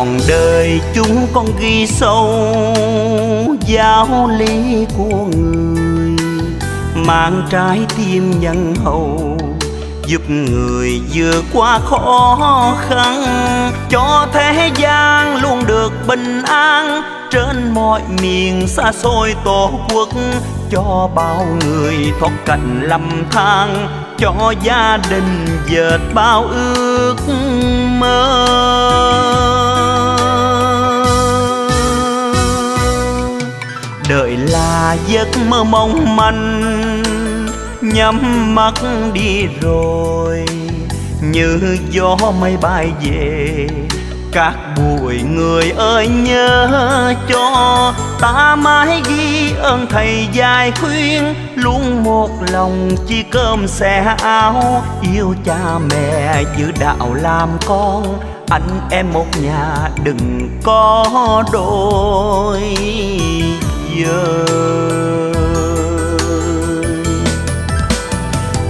trọn đời chúng con ghi sâu giáo lý của người. Mang trái tim nhân hậu, giúp người vượt qua khó khăn. Cho thế gian luôn được bình an, trên mọi miền xa xôi tổ quốc. Cho bao người thoát cảnh lầm than, cho gia đình dệt bao ước mơ. Là giấc mơ mong manh, nhắm mắt đi rồi. Như gió mây bay về, các bụi người ơi nhớ cho. Ta mãi ghi ơn thầy dài khuyên, luôn một lòng chi cơm xẻ áo. Yêu cha mẹ giữ đạo làm con, anh em một nhà đừng có đôi dời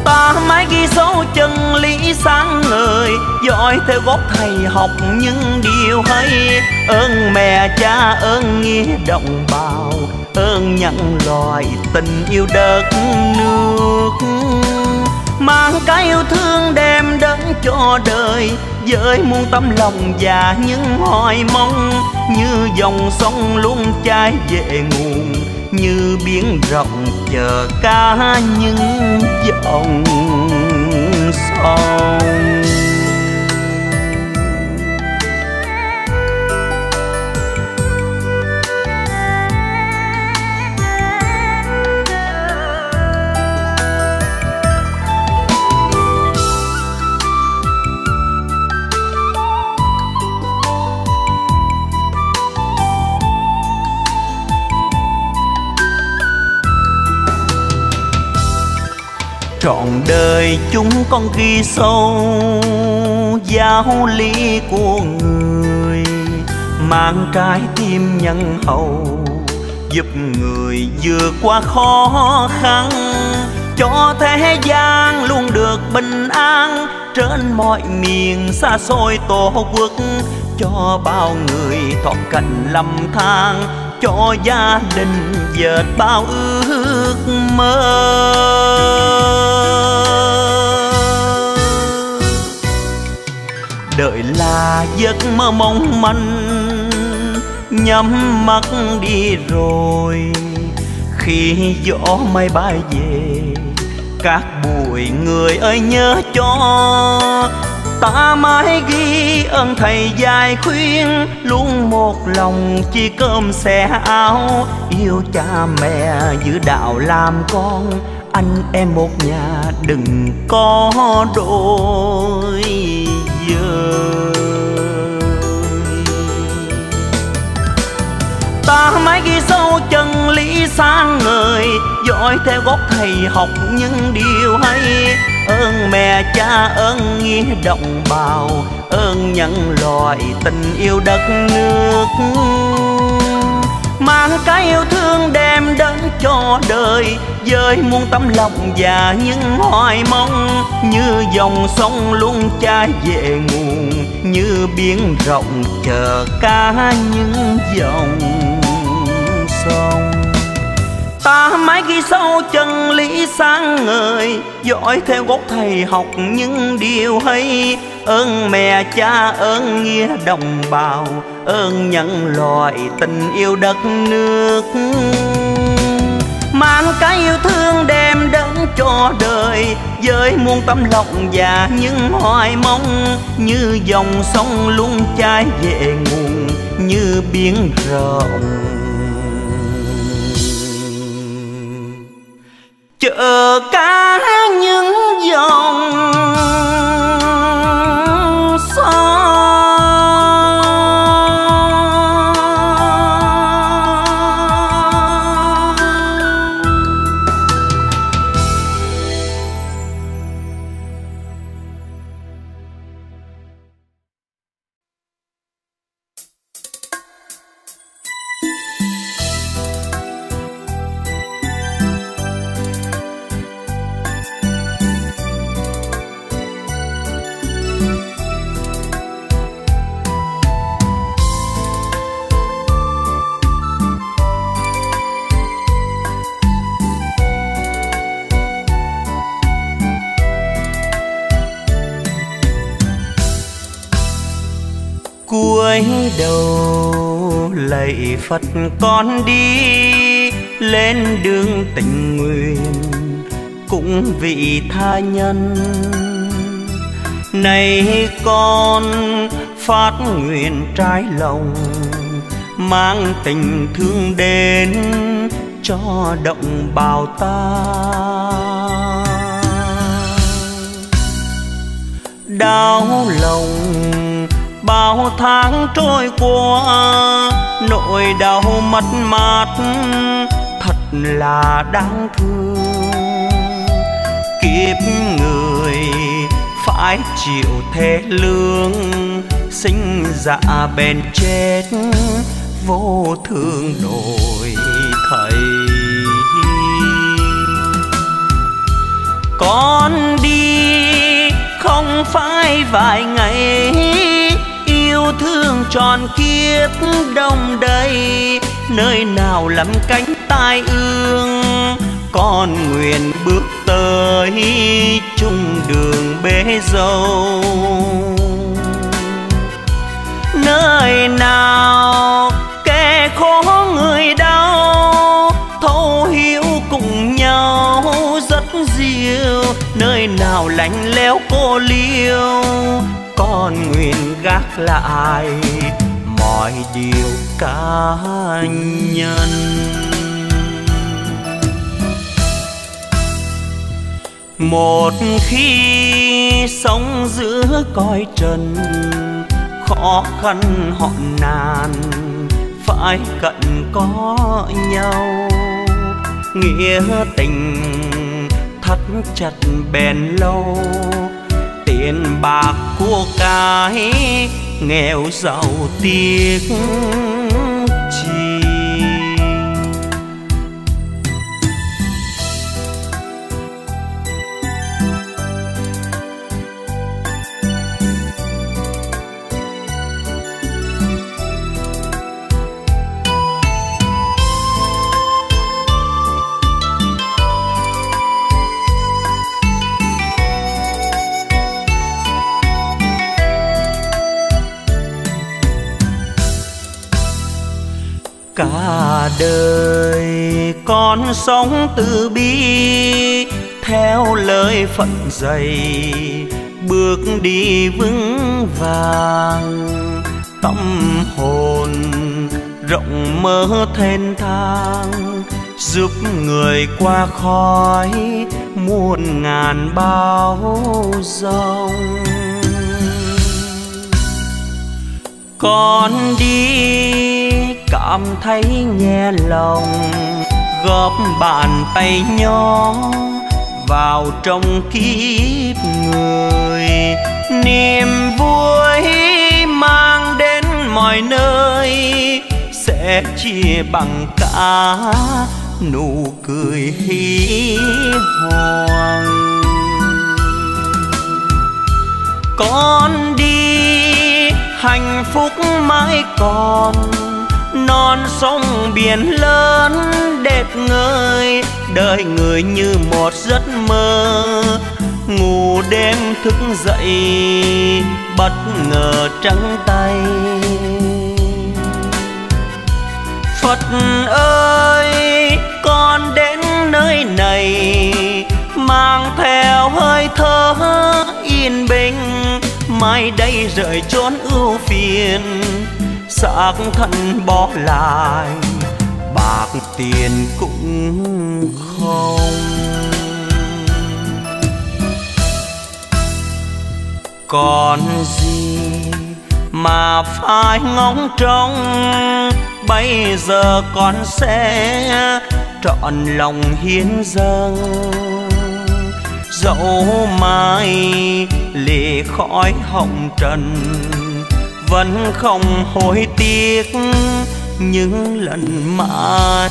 ta mãi ghi dấu chân lý sáng ngời, dõi theo gót thầy học những điều hay. Ơn mẹ cha, ơn nghĩa đồng bào, ơn nhận loài tình yêu đất nước mang cái yêu thương đem đến cho đời. Với muôn tấm lòng và những hoài mong, như dòng sông luôn chảy về nguồn, như biển rộng chờ cá những dòng sông. Trọn đời chúng con ghi sâu giáo lý của người. Mang trái tim nhân hậu, giúp người vượt qua khó khăn. Cho thế gian luôn được bình an, trên mọi miền xa xôi tổ quốc. Cho bao người thoát cảnh lầm than, cho gia đình dệt bao ước mơ. Đời là giấc mơ mong manh, nhắm mắt đi rồi. Khi gió mây bay về, các bụi người ơi nhớ cho. Ta mãi ghi ơn thầy dài khuyên, luôn một lòng chi cơm xẻ áo. Yêu cha mẹ giữ đạo làm con, anh em một nhà đừng có đôi ta mãi ghi sâu chân lý sáng ngời, dõi theo gót thầy học những điều hay. Ơn mẹ cha, ơn nghĩa đồng bào, ơn nhân loại tình yêu đất nước. Cho đời, với muôn tấm lòng và những hoài mong. Như dòng sông luôn cha về nguồn, như biển rộng chờ cả những dòng sông. Ta mãi ghi sâu chân lý sáng ngời, dõi theo gốc thầy học những điều hay. Ơn mẹ cha, ơn nghĩa đồng bào, ơn nhân loại tình yêu đất nước mang cái yêu thương đem đến cho đời, với muôn tấm lòng và những hoài mong. Như dòng sông luôn chảy về nguồn, như biển rộng. Chờ cả những dòng phật con đi lên đường tình nguyện cũng vì tha nhân. Này con, phát nguyện trái lòng, mang tình thương đến cho động bào ta. Đau lòng, bao tháng trôi qua nỗi đau mất mát, thật là đáng thương. Kiếp người phải chịu thế lương, sinh dạ bền chết, vô thương đổi thầy. Con đi không phải vài ngày yêu thương tròn kiếp đông đầy, nơi nào lắm cánh tai ương, con nguyện bước tới chung đường bế dâu. Nơi nào kẻ khó người đau, thấu hiểu cùng nhau rất diệu, nơi nào lạnh lẽo cô liêu con nguyện gác lại mọi điều cá nhân. Một khi sống giữa cõi trần, khó khăn họ nàn phải cận có nhau. Nghĩa tình thắt chặt bền lâu tiền bạc của cái nghèo giàu tiếc. Đời, con sống từ bi, theo lời phận dạy, bước đi vững vàng, tâm hồn rộng mơ thênh thang, giúp người qua khói muôn ngàn bao dòng. Con đi cảm thấy nhẹ lòng. Góp bàn tay nhỏ vào trong kiếp người. Niềm vui mang đến mọi nơi sẽ chia bằng cả nụ cười hi hoàng. Con đi, hạnh phúc mãi còn non sông biển lớn, đẹp ngời, đời người như một giấc mơ. Ngủ đêm thức dậy, bất ngờ trắng tay. Phật ơi, con đến nơi này, mang theo hơi thở yên bình, mai đây rời chốn ưu phiền xác thân bỏ lại, bạc tiền cũng không. Còn gì mà phải ngóng trông, bây giờ con sẽ trọn lòng hiến dâng. Dẫu mai lìa khỏi hồng trần vẫn không hối tiếc. Những lần mãi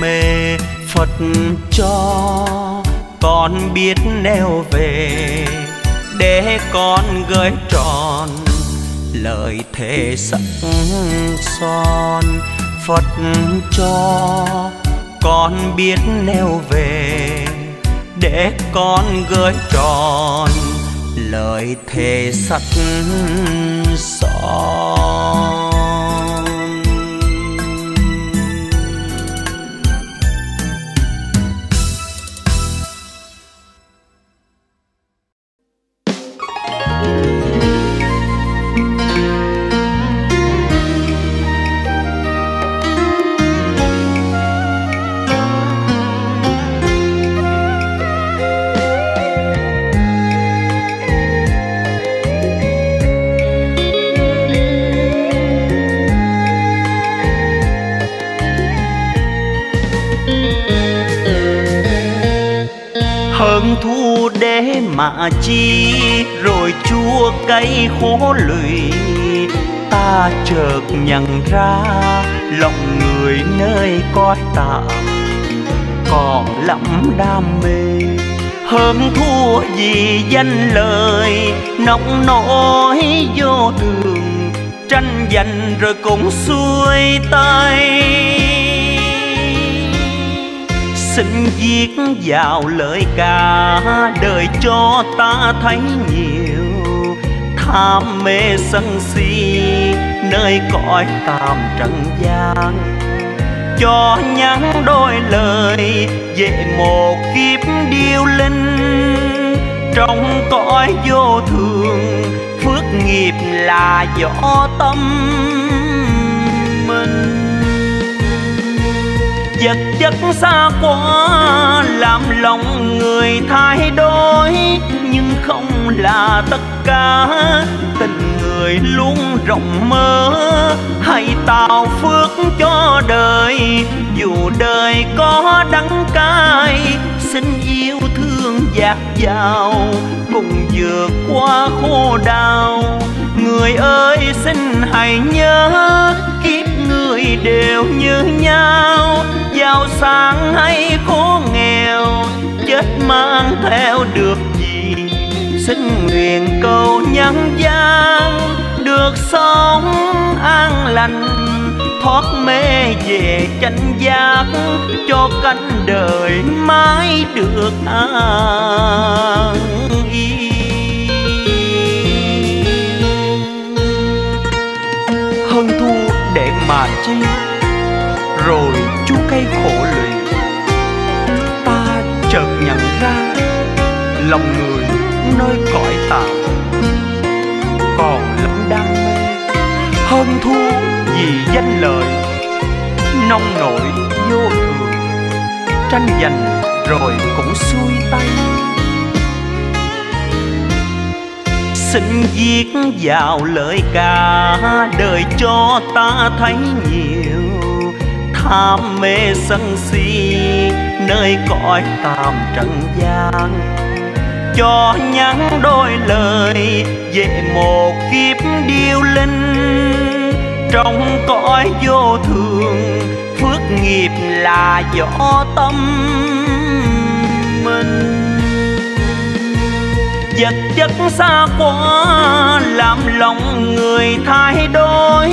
mê phật cho, con biết neo về để con gửi tròn lời thề sắc son. Phật cho, con biết neo về để con gửi tròn lời thề sắt son mà chi, rồi chua cay khổ lụy. Ta chợt nhận ra, lòng người nơi cõi tạm, còn lắm đam mê. Hơn thua vì danh lời, nóng nổi vô thường. Tranh giành rồi cũng xuôi tay xin viết vào lời ca. Đời cho ta thấy nhiều, tham mê sân si, nơi cõi tạm trần gian. Cho nhắn đôi lời, về một kiếp điêu linh. Trong cõi vô thường, phước nghiệp là võ tâm. Vật chất xa quá, làm lòng người thay đổi. Nhưng không là tất cả, tình người luôn rộng mơ hãy tạo phước cho đời, dù đời có đắng cay. Xin yêu thương dạt dào, cùng vượt qua khô đau. Người ơi, xin hãy nhớ, kiếp người đều như nhau giàu sang hay khổ nghèo, chết mang theo được gì? Xin nguyện cầu nhân gian, được sống an lành. Thoát mê về chánh giác, cho cánh đời mãi được an yên hơn thu để mà chi, rồi chú cây khổ lụy ta chợt nhận ra lòng người nơi cõi tạm còn lắm đam mê. Hơn thua vì danh lợi nông nổi vô thường. Tranh giành rồi cũng xuôi tay. Xin viết vào lời ca, đời cho ta thấy nhiều tham mê sân si, nơi cõi tạm trần gian. Cho nhắn đôi lời về một kiếp điêu linh. Trong cõi vô thường, phước nghiệp là võ tâm mình. Vật chất xa quá, làm lòng người thay đổi,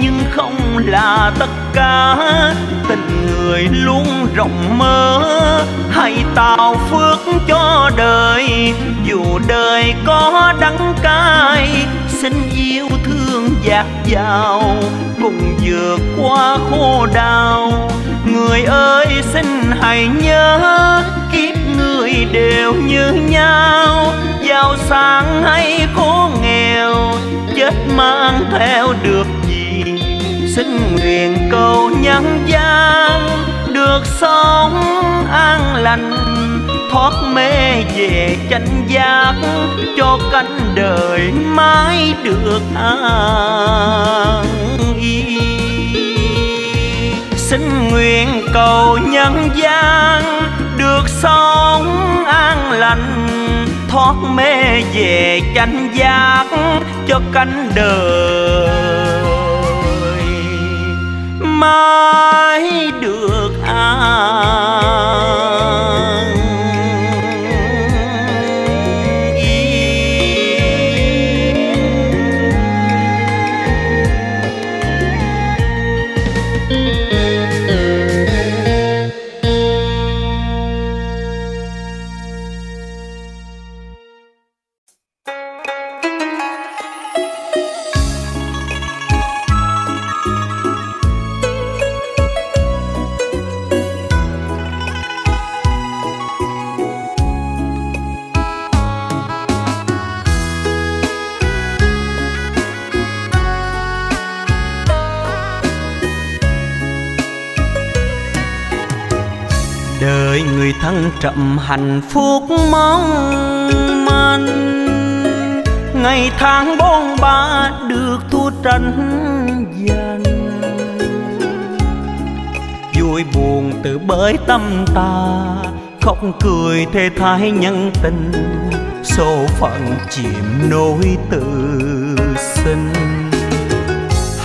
nhưng không là tất ca, tình người luôn rộng mơ hãy tạo phước cho đời, dù đời có đắng cay. Xin yêu thương dạt dào, cùng vượt qua khô đau. Người ơi, xin hãy nhớ, kiếp người đều như nhau. Giàu sang hay khổ nghèo, chết mang theo được xin nguyện cầu nhân gian được sống an lành, thoát mê về chánh giác cho cánh đời mãi được an yên xin nguyện cầu nhân gian được sống an lành, thoát mê về chánh giác cho cánh đời mãi được an. Đời người thăng trầm hạnh phúc mong manh. Ngày tháng bôn ba được thua tranh dần. Vui buồn từ bởi tâm ta, khóc cười thê thái nhân tình. Số phận chìm nỗi tự sinh.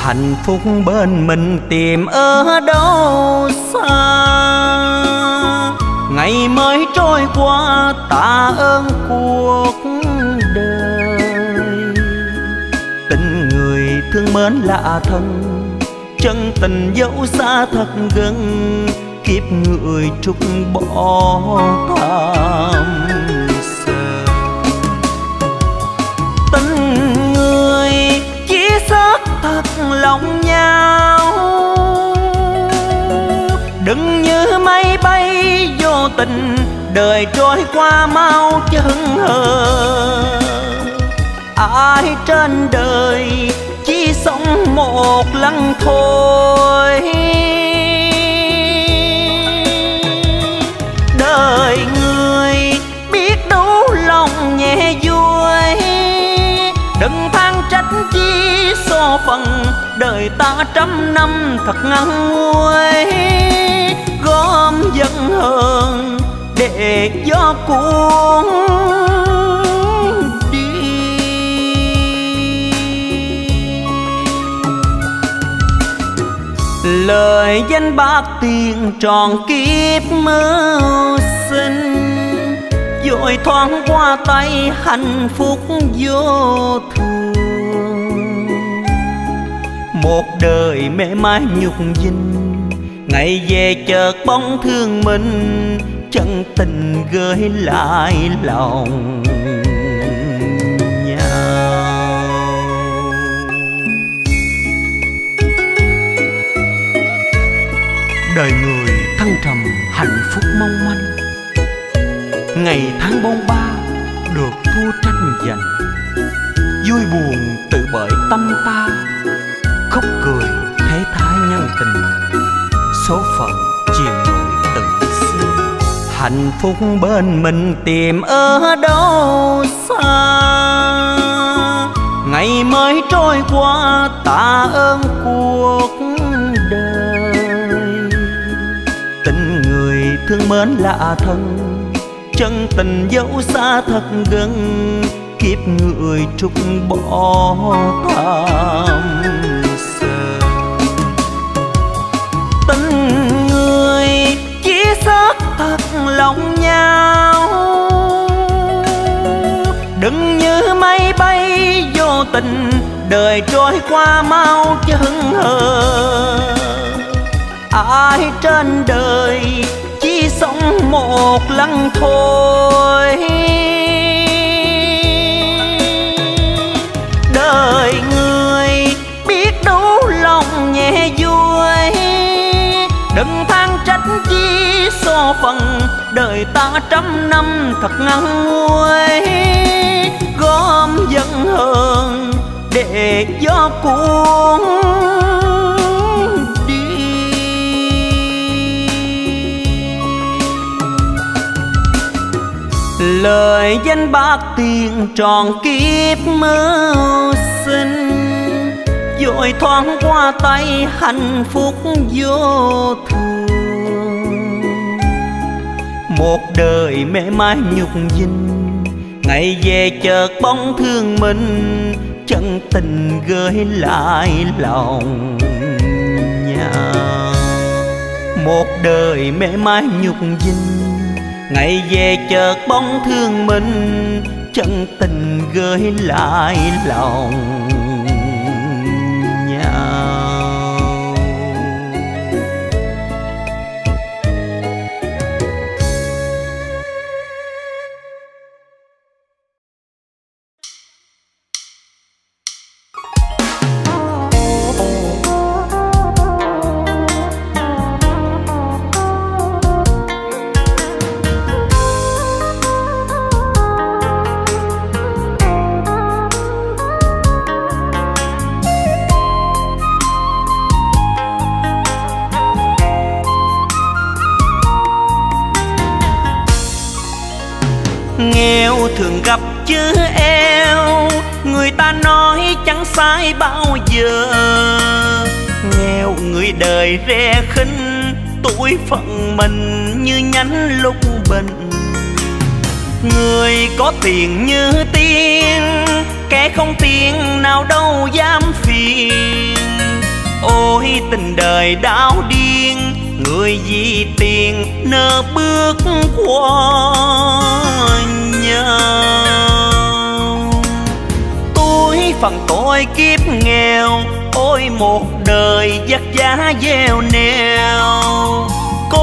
Hạnh phúc bên mình tìm ở đâu xa? Ngày mới trôi qua, tạ ơn cuộc đời. Tình người thương mến lạ thân, chân tình dẫu xa thật gần, kiếp người trúc bỏ tham sờ tình người chỉ xác thật lòng nhau, đừng như mây bay vô tình, đời trôi qua mau chân hờ. Ai trên đời chỉ sống một lần thôi. Đời người biết đủ lòng nhẹ vui. Đừng than trách chi số phận, đời ta trăm năm thật ngắn nguôi gom dân hơn để gió cuốn lời danh bác tiền tròn kiếp mơ sinh vội thoáng qua tay hạnh phúc vô thường. Một đời mẹ mãi nhục dinh ngày về chợt bóng thương mình, chân tình gửi lại lòng đời người thăng trầm hạnh phúc mong manh, ngày tháng bông ba được thua tranh giành. Vui buồn tự bởi tâm ta, khóc cười phận chìm nổi tự xưa hạnh phúc bên mình tìm ở đâu xa? Ngày mới trôi qua, tạ ơn cuộc đời. Tình người thương mến lạ thân, chân tình dẫu xa thật gần. Kiếp người trúc bỏ tham xác thật lòng nhau. Đừng như mây bay vô tình, đời trôi qua mau chân hờ. Ai trên đời chỉ sống một lần thôi. Số phận đời ta trăm năm thật ngắn nguôi, gom dân hờn để gió cuốn lời danh bác tiền tròn kiếp mơ sinh rồi thoáng qua tay hạnh phúc vô thường một đời mẹ mái nhục dinh ngày về chợt bóng thương mình, chân tình gửi lại lòng nhau một đời mẹ mái nhục dinh ngày về chợt bóng thương mình, chân tình gửi lại lòng nhau người phận mình như nhánh lúc bình. Người có tiền như tiên, kẻ không tiền nào đâu dám phiền. Ôi, tình đời đảo điên, người vì tiền nỡ bước qua nhau. Tôi phần tôi kiếp nghèo, ôi một đời vất vả gieo neo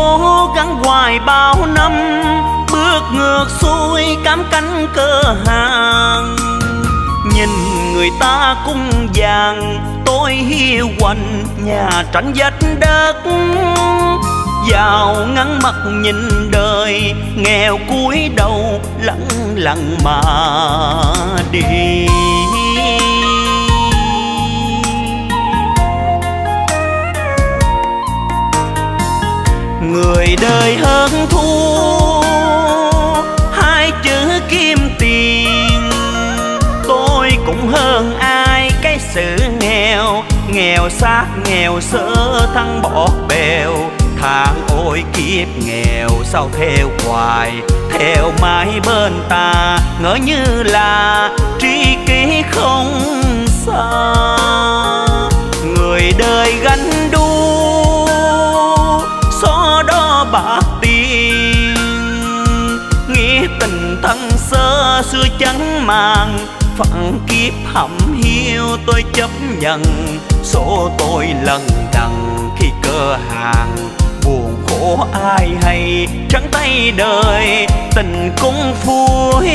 cố gắng hoài bao năm, bước ngược xuôi cám cánh cơ hàng. Nhìn người ta cung vàng, tôi hiu quạnh, nhà tranh vách đất. Giàu ngắn mặt nhìn đời, nghèo cúi đầu lặng lặng mà đi. Người đời hơn thua. Hai chữ kim tiền, tôi cũng hơn ai. Cái sự nghèo nghèo xác nghèo sơ thăng bỏ bèo. Tháng ôi kiếp nghèo, sao theo hoài? Theo mãi bên ta, ngỡ như là tri kỷ không xa. Người đời gánh xưa chẳng màng, phận kiếp hẩm hiu, tôi chấp nhận số tôi lần đằng khi cơ hàng. Buồn khổ ai hay trắng tay đời, tình cũng phui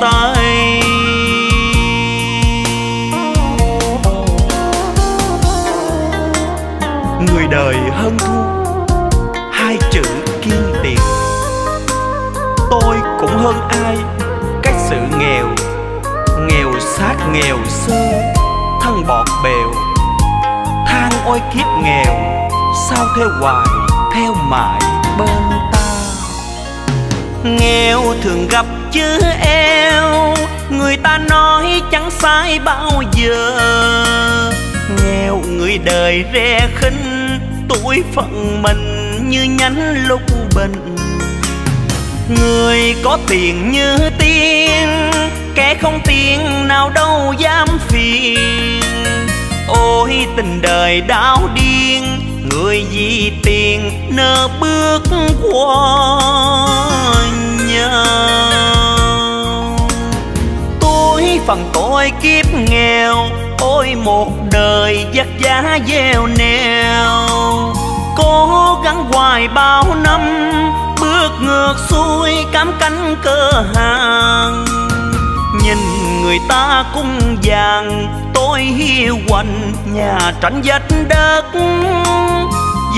tay. Người đời hơn thua hơn ai. Cái sự nghèo nghèo sát nghèo sơ thân bọt bèo. Than ôi kiếp nghèo, sao theo hoài, theo mãi bên ta? Nghèo thường gặp chứ eo, người ta nói chẳng sai bao giờ. Nghèo người đời re khinh, tuổi phận mình như nhánh lúc bình người có tiền như tiên, kẻ không tiền nào đâu dám phiền. Ôi, tình đời đảo điên, người vì tiền nỡ bước qua nhau. Tôi phần tôi kiếp nghèo, ôi, một đời vất vả gieo neo cố gắng hoài bao năm bước ngược xuôi cám cánh cơ hàng. Nhìn người ta cung vàng, tôi hiu quạnh nhà tránh vách đất.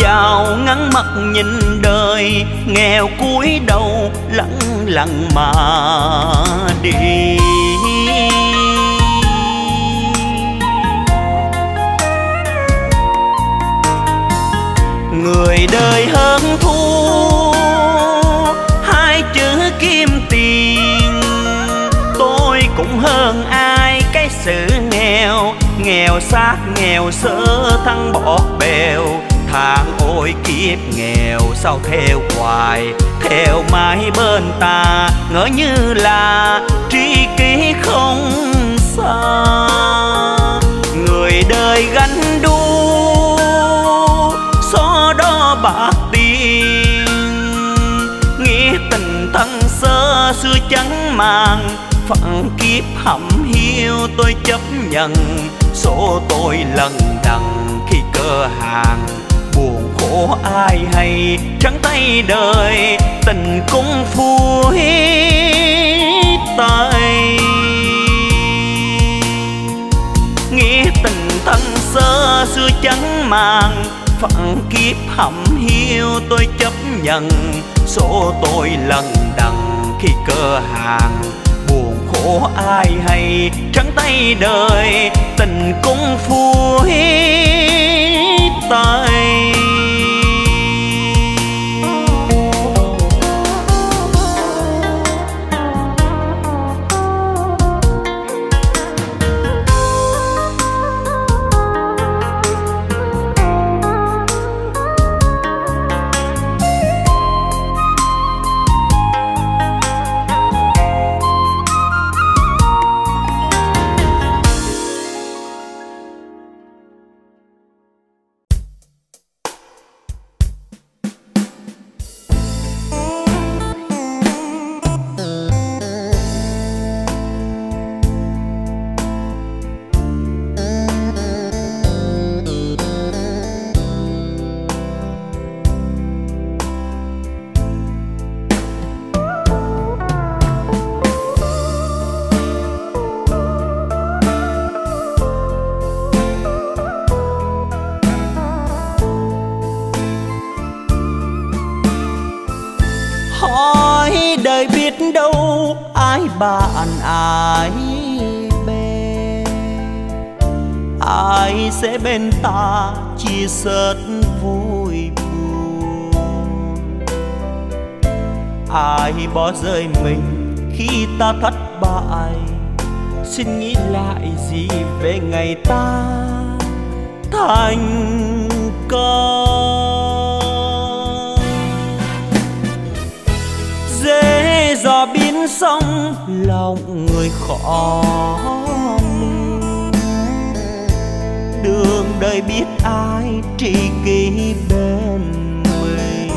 Giàu ngắn mặt nhìn đời, nghèo cúi đầu, lặng lặng mà đi. Người đời hơn thua kiếm tiền. Tôi cũng hơn ai cái sự nghèo. Nghèo xác, nghèo sơ thăng bọt bèo. Tháng ôi kiếp nghèo, sao theo hoài? Theo mãi bên ta, ngỡ như là tri kỷ không xa. Người đời gánh đu xó đó bạc xưa chẳng màng, phận kiếp hẩm hiu, tôi chấp nhận số tôi lần đằng khi cơ hàng. Buồn khổ ai hay trắng tay đời, tình cũng phui tay nghĩa tình thân sơ xưa chẳng màng, phận kiếp hẩm hiu, tôi chấp nhận số tôi lần đằng khi cơ hàng buồn khổ ai hay trắng tay đời tình cũng phui tay. Rất vui buồn. Ai bỏ rơi mình khi ta thất bại? Xin nghĩ lại gì về ngày ta thành công dễ dò biến sông lòng người khó đường đời biết ai tri kỷ bên mình.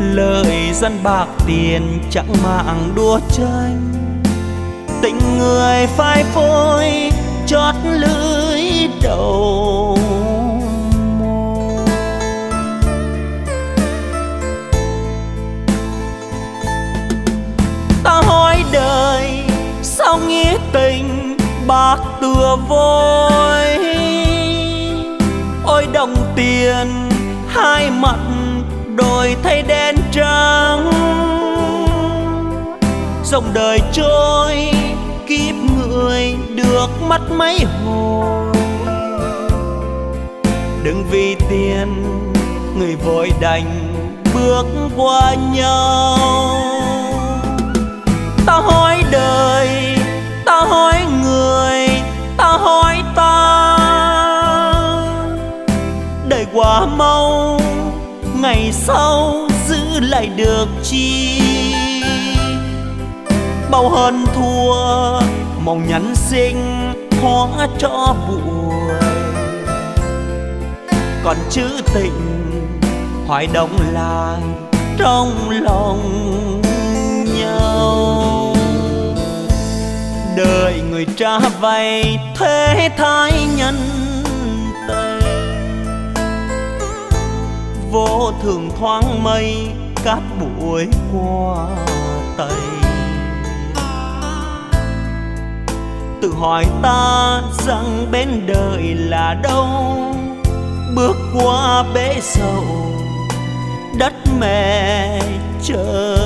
Lời dân bạc tiền chẳng mạng đua tranh. Tình người phai phôi, chót lưới đầu ta hỏi đời, sao nghĩa tình bạc tựa vôi tiền hai mặt đổi thay đen trắng. Dòng đời trôi, kiếp người được mất mấy hồi. Đừng vì tiền, người vội đành bước qua nhau. Ta hỏi đời, ta hỏi ngày sau giữ lại được chi? Bao hơn thua, mong nhắn sinh hóa cho buồn. Còn chữ tình hoài động lại trong lòng nhau. Đời người cha vay thế thái nhân vô thường thoáng mây cát bụi qua tây. Tự hỏi ta rằng bên đời là đâu? Bước qua bể sầu, đất mẹ chờ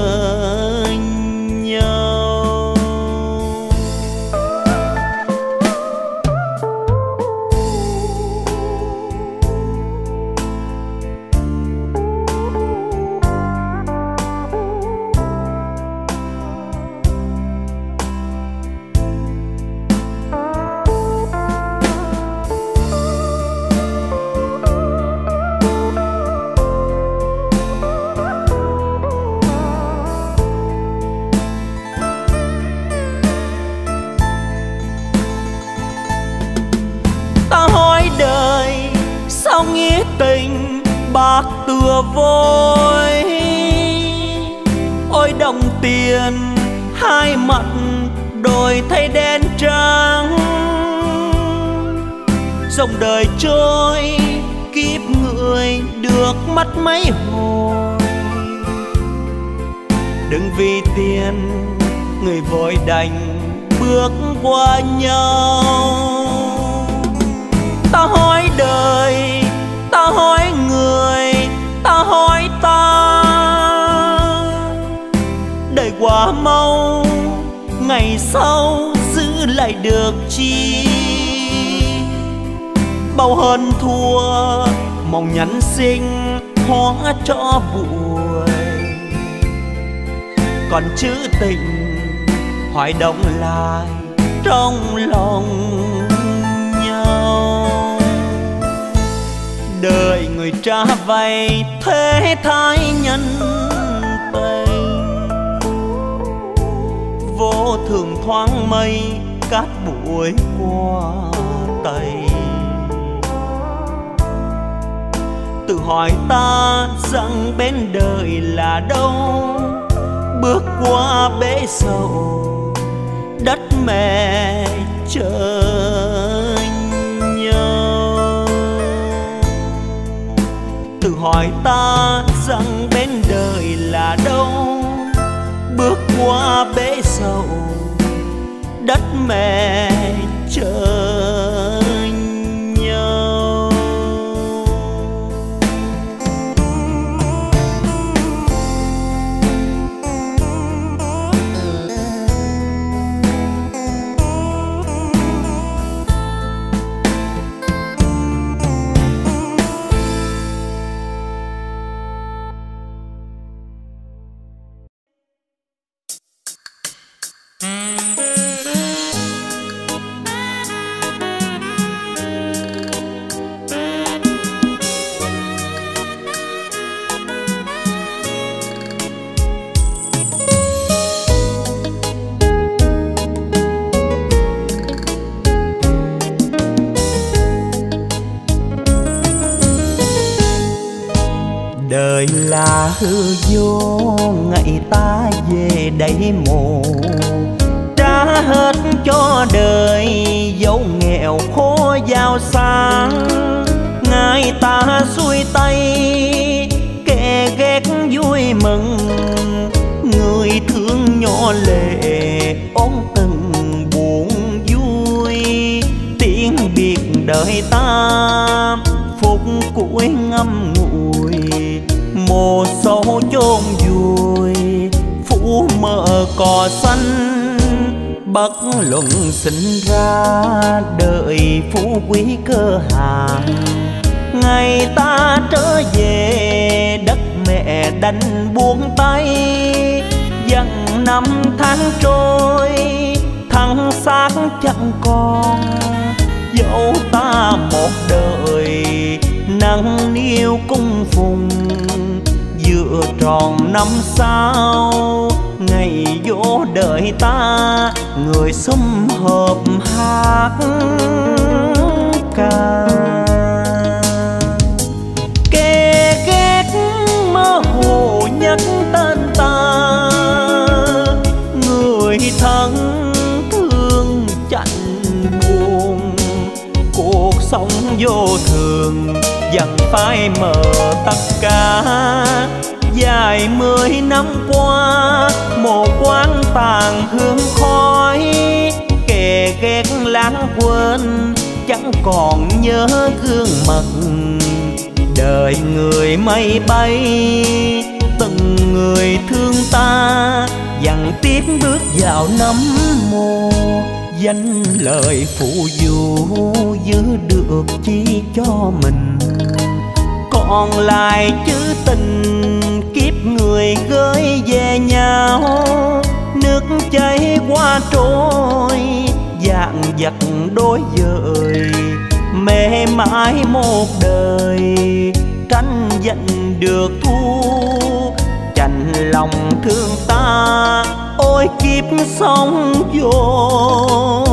được chi? Bao hơn thua, mong nhắn sinh hóa cho buồn. Còn chữ tình hoài động lại trong lòng nhau. Đời người trả vay thế thái nhân tình vô thường thoáng mây cát bụi qua tay, tự hỏi ta rằng bên đời là đâu? Bước qua bể sầu đất mẹ chờ nhau. Tự hỏi ta rằng bên đời là đâu? Bước qua bể sầu mẹ chờ năm sau, ngày vô đời ta, người sum hợp hát ca. Kê ghét mơ hồ nhắc tên ta, người thân thương chạnh buồn. Cuộc sống vô thường dần phai mờ tất cả dài mười năm qua một quán tàn hương khói kẻ ghét lãng quên, chẳng còn nhớ gương mặt. Đời người mây bay, từng người thương ta dặn tiếp bước vào năm mồ danh lời phụ du giữ được chi cho mình. Còn lại chữ tình người gửi về nhau. Nước chảy qua trôi, dạng giặc đối dời mê mãi một đời. Tranh giành được thu, chành lòng thương ta, ôi kiếp sống vô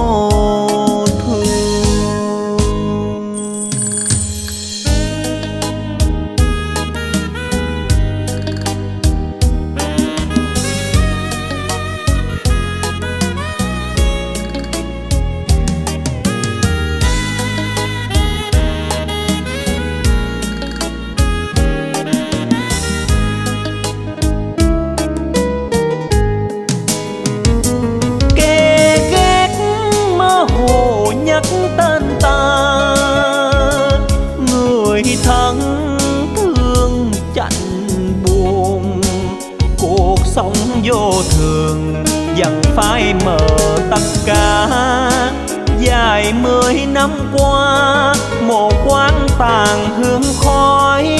qua một quán tàn hương khói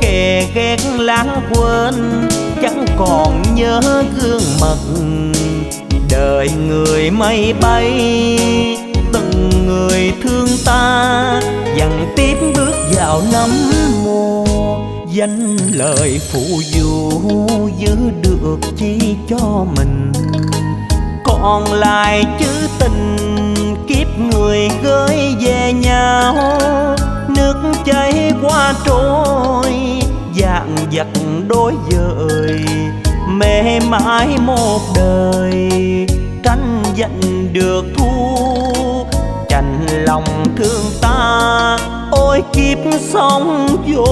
kẻ ghét lãng quên, chẳng còn nhớ gương mặt. Đời người mây bay, từng người thương ta dặn tiếp bước vào năm mùa. Danh lời phụ du giữ được chi cho mình. Còn lại chữ tình người gửi về nhau. Nước chảy qua trôi, dạng vật đối dời mê mãi một đời. Tranh giành được thu chành lòng thương ta, ôi kiếp sống vô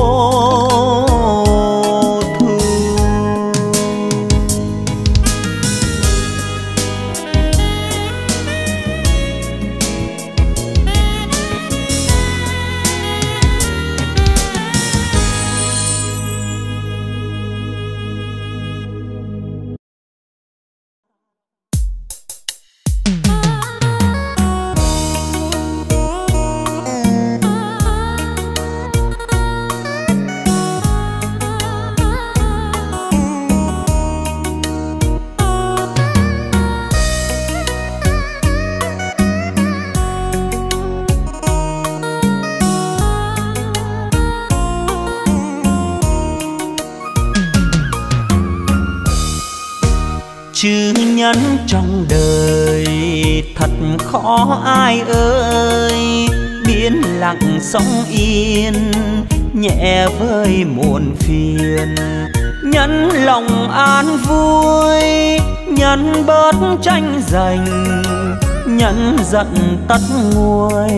khó ai ơi. Biến lặng sóng yên, nhẹ với muộn phiền. Nhẫn lòng an vui nhẫn bớt tranh giành. Nhẫn giận tắt nguôi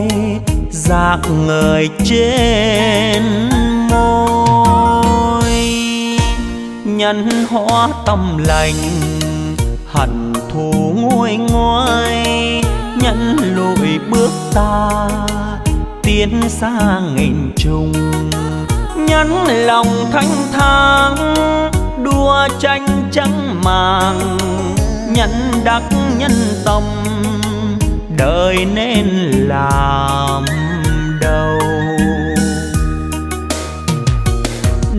giạc người trên môi. Nhẫn hóa tâm lành, hận thù nguôi ngoai nhẫn lùi bước ta, tiến xa nghìn trùng. Nhắn lòng thanh thang, đua tranh trắng màng. Nhắn đắc nhân tâm, đời nên làm đâu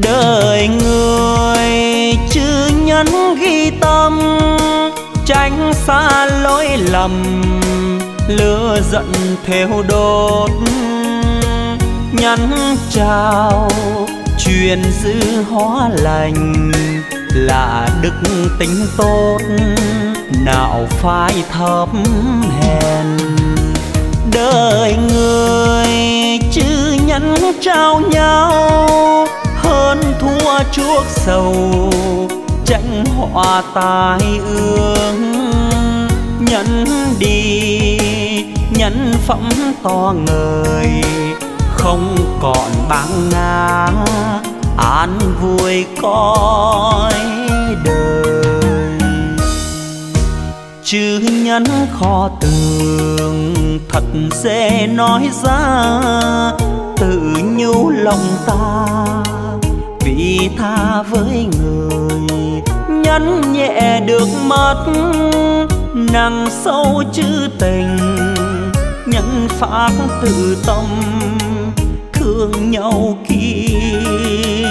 đời người chứ nhắn ghi tâm, tránh xa lỗi lầm lửa giận theo đốt. Nhắn chào truyền dư hóa lành là đức tính tốt. Nào phải thấp hèn. Đời người chứ nhắn trao nhau, hơn thua chuốc sầu. Tránh họa tai ương, nhắn đi nhân phẩm to người, không còn băng ngã, an vui coi đời. Chữ nhân khó tường thật dễ nói ra, tự nhu lòng ta vì tha với người. Nhắn nhẹ được mất nặng sâu chữ tình nhân phát tự tâm thương nhau kia.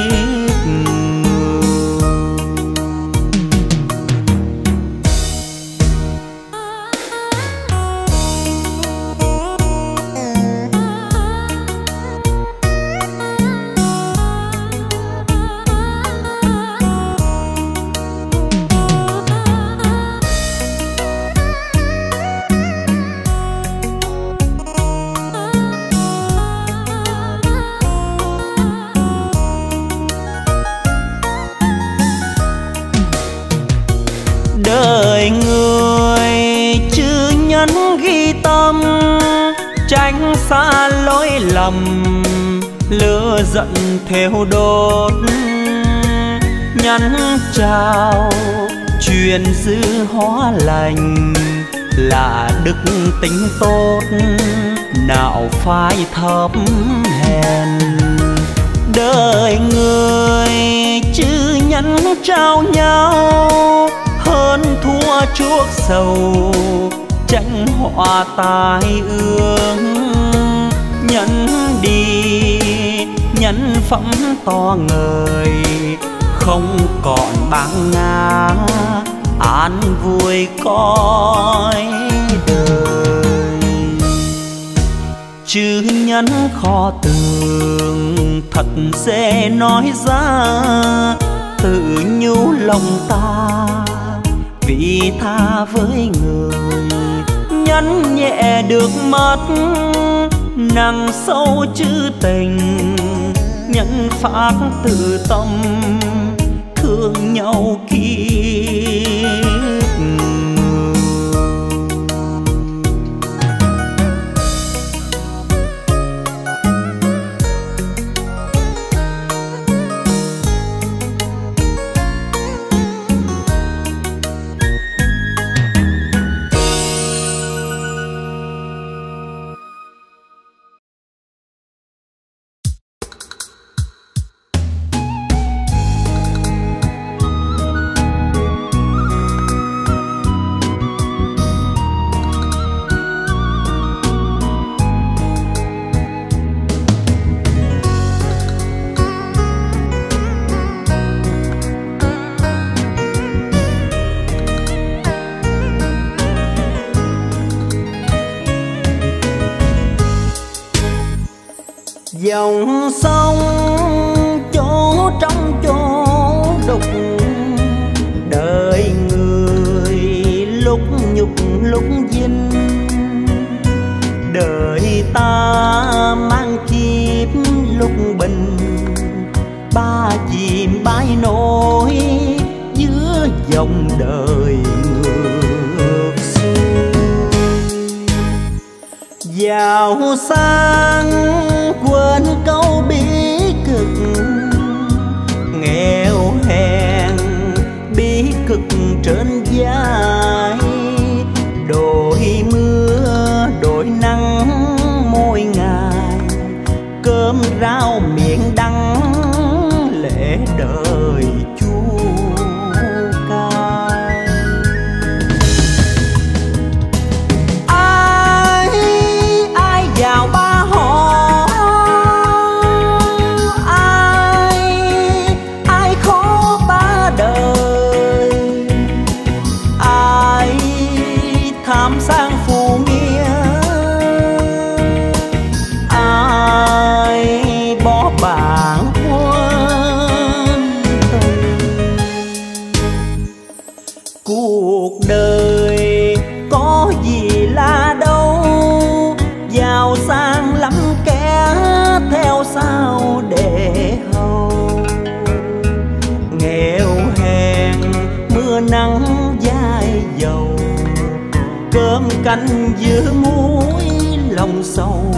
Lối lửa giận theo đốt. Nhắn chào truyền dư hóa lành là đức tính tốt. Nào phải thấp hèn, đời người chứ nhắn trao nhau. Hơn thua chuốc sầu tránh họa tai ương. Nhẫn nhân phẩm to người, không còn băng ngã, an vui cõi đời. Chữ nhẫn khó tường thật dễ nói ra, tự nhu lòng ta vì tha với người. Nhắn nhẹ được mất nặng sâu chữ tình nhân phát từ tâm thương nhau kiếp giàu sang quên cả lanh giữa muối lòng sầu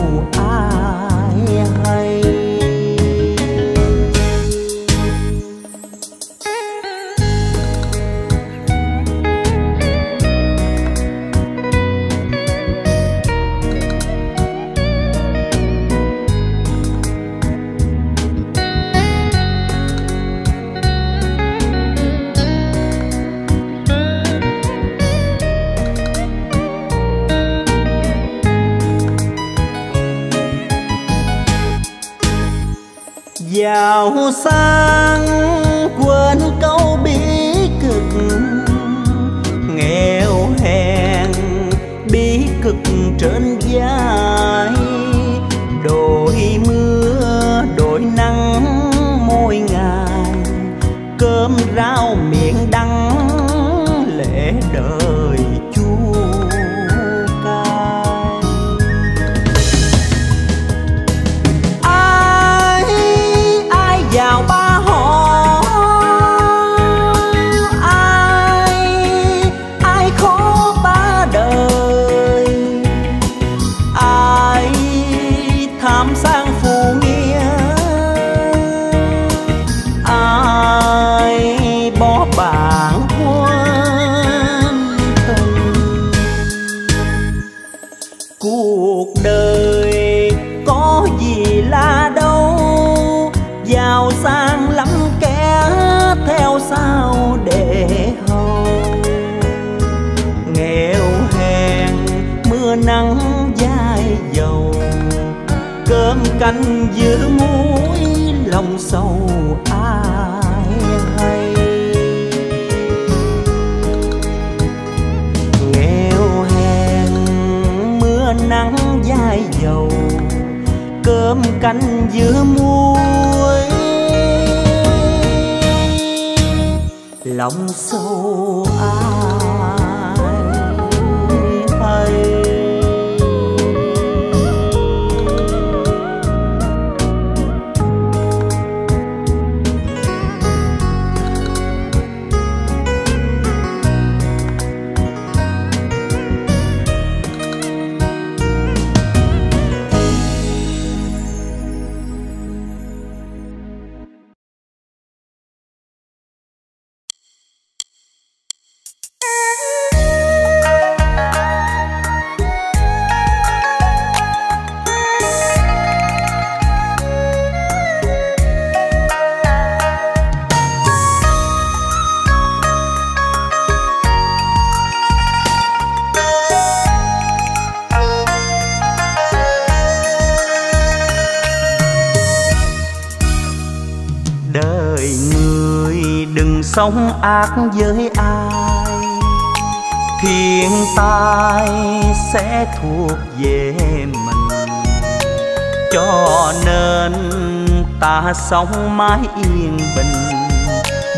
sông mái yên bình.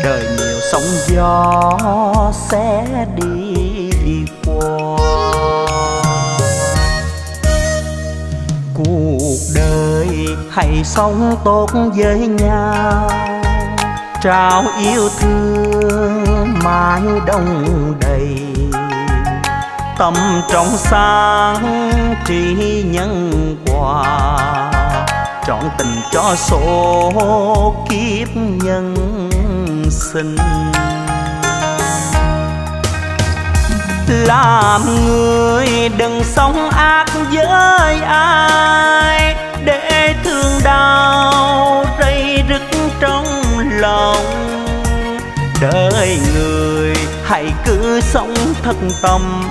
Đời nhiều sóng gió sẽ đi qua. Cuộc đời hãy sống tốt với nhau. Trao yêu thương mãi đông đầy. Tâm trong sáng trí nhân quả trọn tình cho số kiếp nhân sinh. Làm người đừng sống ác với ai, để thương đau rây rứt trong lòng. Đời người hãy cứ sống thật tâm,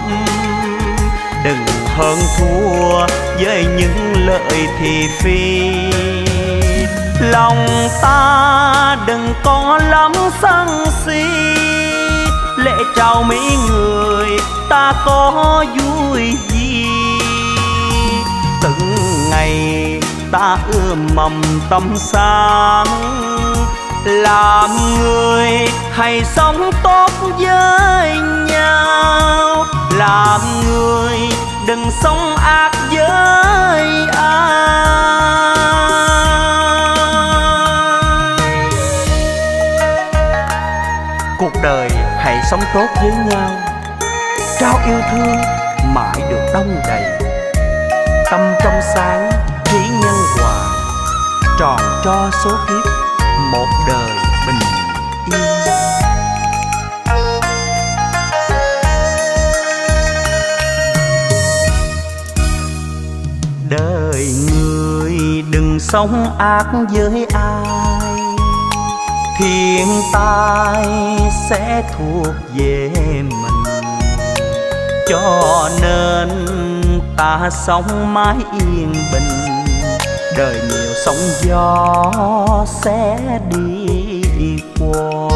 đừng hơn thua với những lợi thị phi. Lòng ta đừng có lắm sân si lễ chào mấy người ta có vui gì? Từng ngày ta ươm mầm tâm sáng, làm người hãy sống tốt với nhau. Làm người đừng sống ác với ai. Cuộc đời hãy sống tốt với nhau. Trao yêu thương mãi được đông đầy. Tâm trong sáng, trí nhân hòa. Tròn cho số kiếp, một đời bình yên. Sống ác với ai, thiên tai sẽ thuộc về mình. Cho nên ta sống mãi yên bình, đời nhiều sóng gió sẽ đi qua.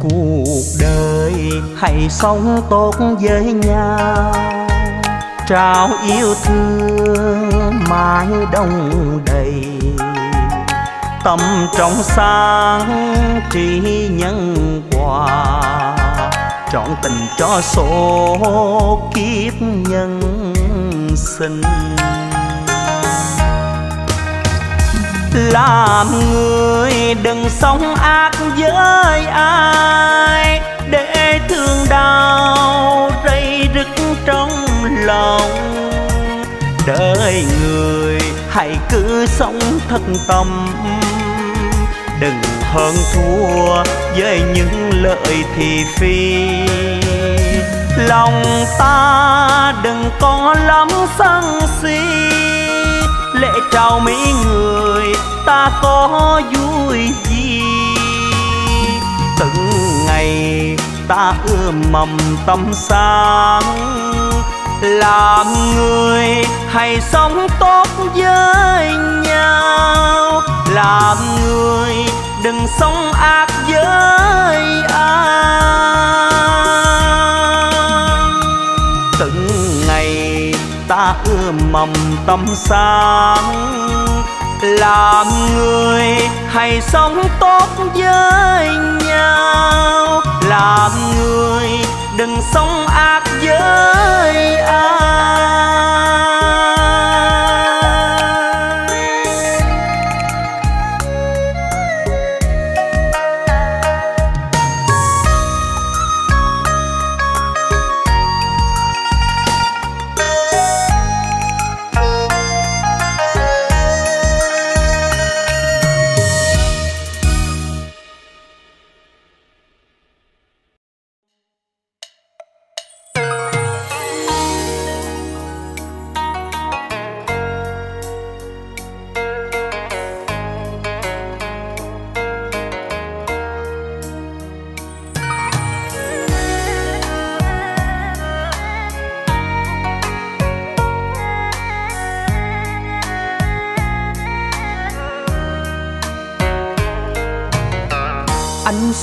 Cuộc đời hãy sống tốt với nhau trao yêu thương mãi đông đầy. Tâm trong sáng trí nhân quả trọn tình cho số kiếp nhân sinh. Làm người đừng sống ác với ai, để thương đau rây rứt trong lòng. Đời người hãy cứ sống thật tâm đừng hơn thua với những lợi thị phi. Lòng ta đừng có lắm sân si. Lễ chào mấy người ta có vui gì? Từng ngày ta ươm mầm tâm sáng làm người hãy sống tốt với nhau. Làm người đừng sống ác với ai. Từng ngày ta ươm mầm tâm sáng. Làm người hãy sống tốt với nhau. Làm người đừng sống ác với ai.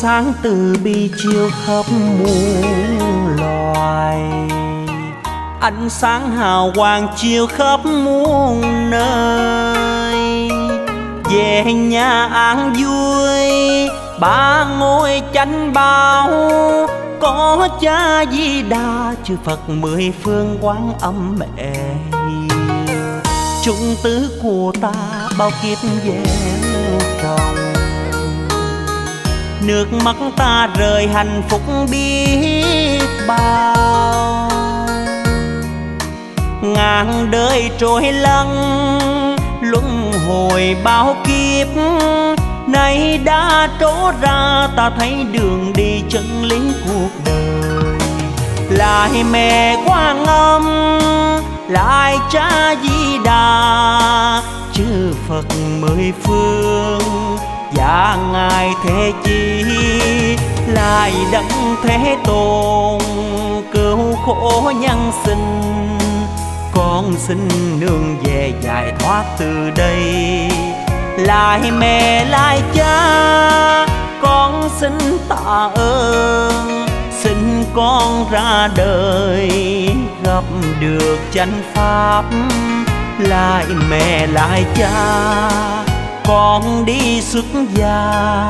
Sáng từ bi chiếu khắp muôn loài. Ánh sáng hào quang chiếu khắp muôn nơi. Về nhà an vui ba ngôi chánh bao, có cha di đà chư phật mười phương quán âm mẹ. Chung tứ của ta bao kiếp gieo trồng nước mắt ta rời hạnh phúc biết bao. Ngàn đời trôi lăn, luân hồi bao kiếp. Nay đã trố ra, ta thấy đường đi chân lý cuộc đời. Lại mẹ quan âm, lại cha di đà. Chư phật mười phương và ngài thế chi lại đấng thế tôn, cứu khổ nhân sinh. Con xin nương về giải thoát từ đây. Lại mẹ lại cha, con xin tạ ơn. Xin con ra đời, gặp được chánh pháp. Lại mẹ lại cha con đi xuất gia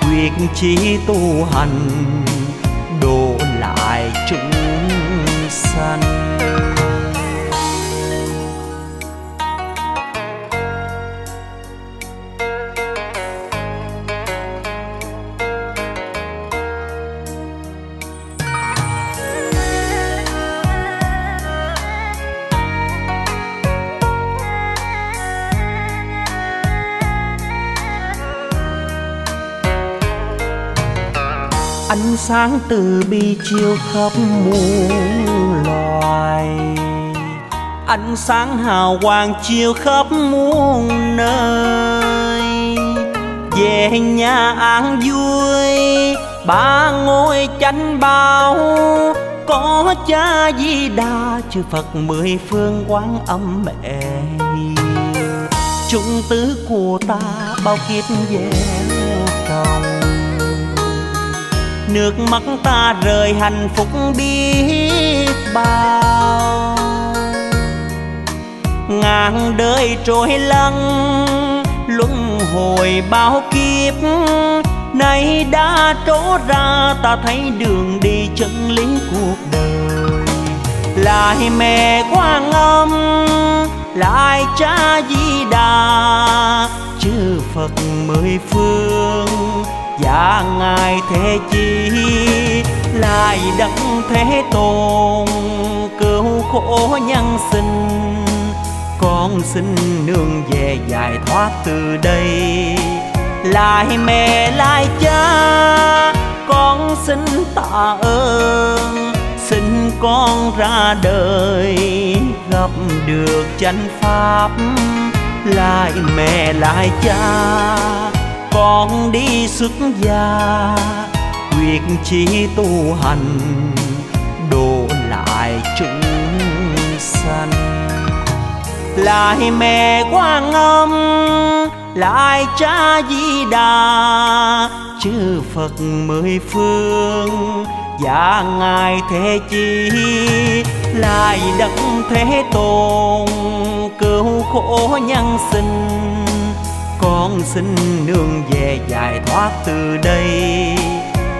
quyết chí tu hành độ lại chúng sanh. Ánh sáng từ bi chiếu khắp muôn loài. Ánh sáng hào quang chiếu khắp muôn nơi. Về nhà an vui, ba ngôi chánh bao có cha di đà, chư phật mười phương quán âm mẹ. Chúng tứ của ta bao kiếp gieo trồng nước mắt ta rơi hạnh phúc biết bao. Ngàn đời trôi lăn, luân hồi bao kiếp. Nay đã trổ ra, ta thấy đường đi chân lý cuộc đời. Lại mẹ quan âm, lại cha di đà. Chư phật mười phương và ngài thế chi lại đấng thế tôn, cứu khổ nhân sinh. Con xin nương về giải thoát từ đây. Lại mẹ lại cha, con xin tạ ơn. Xin con ra đời, gặp được chánh pháp. Lại mẹ lại cha con đi xuất gia, quyết chí tu hành, độ lại chúng sanh. Lại mẹ quan âm, lại cha di đà, chư phật mười phương, và ngài thế chi lại đấng thế tôn cứu khổ nhân sinh con xin nương về giải thoát từ đây.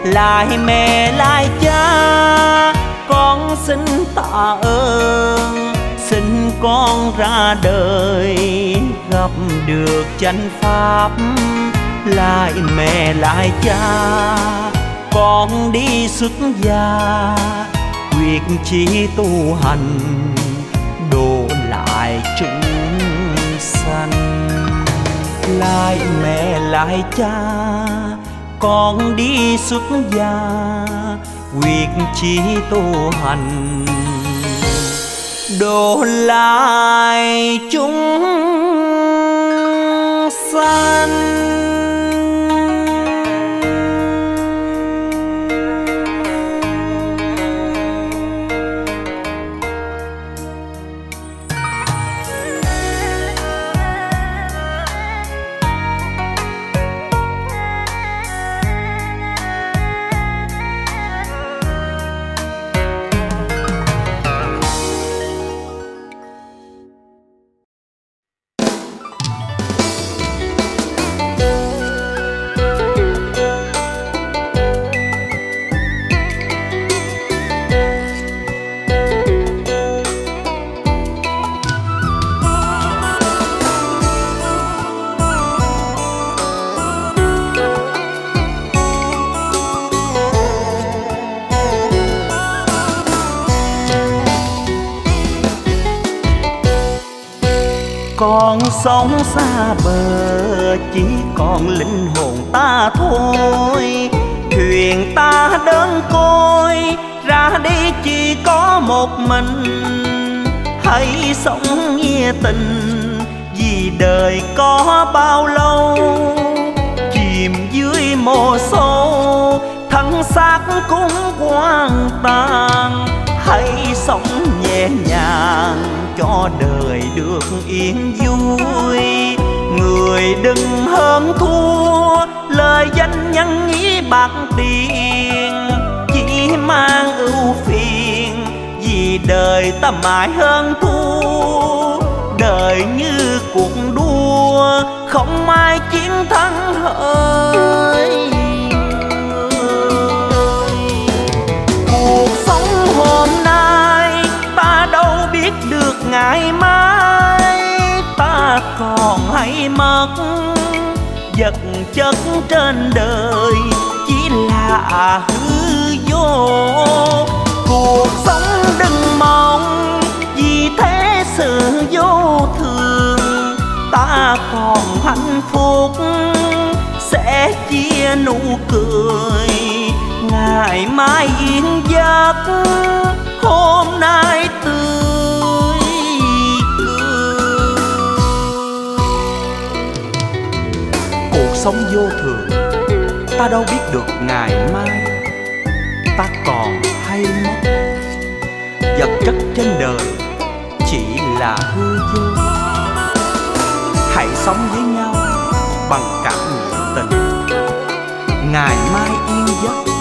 Lại mẹ, lại cha, con xin tạ ơn, xin con ra đời, gặp được chánh pháp. Lại mẹ, lại cha, con đi xuất gia, quyết chí tu hành. Lại mẹ lại cha, con đi xuất gia, quyết chí tu hành. Độ lại chúng sanh. Con sống xa bờ, chỉ còn linh hồn ta thôi. Thuyền ta đơn côi, ra đi chỉ có một mình. Hãy sống nghĩa tình, vì đời có bao lâu? Chìm dưới mồ sâu thân xác cũng hoang tàn. Hãy sống nhẹ nhàng cho đời được yên vui. Người đừng hơn thua, lời danh nhân nghĩ bạc tiền. Chỉ mang ưu phiền, vì đời ta mãi hơn thua. Đời như cuộc đua, không ai chiến thắng hỡi ngày mai ta còn hay mất. Vật chất trên đời chỉ là hư vô. Cuộc sống đừng mong vì thế sự vô thường. Ta còn hạnh phúc sẽ chia nụ cười. Ngày mai yên giấc, hôm nay từ sống vô thường. Ta đâu biết được ngày mai ta còn hay mất. Vật chất trên đời chỉ là hư vô. Hãy sống với nhau bằng cảm nghĩa tình. Ngày mai yên giấc.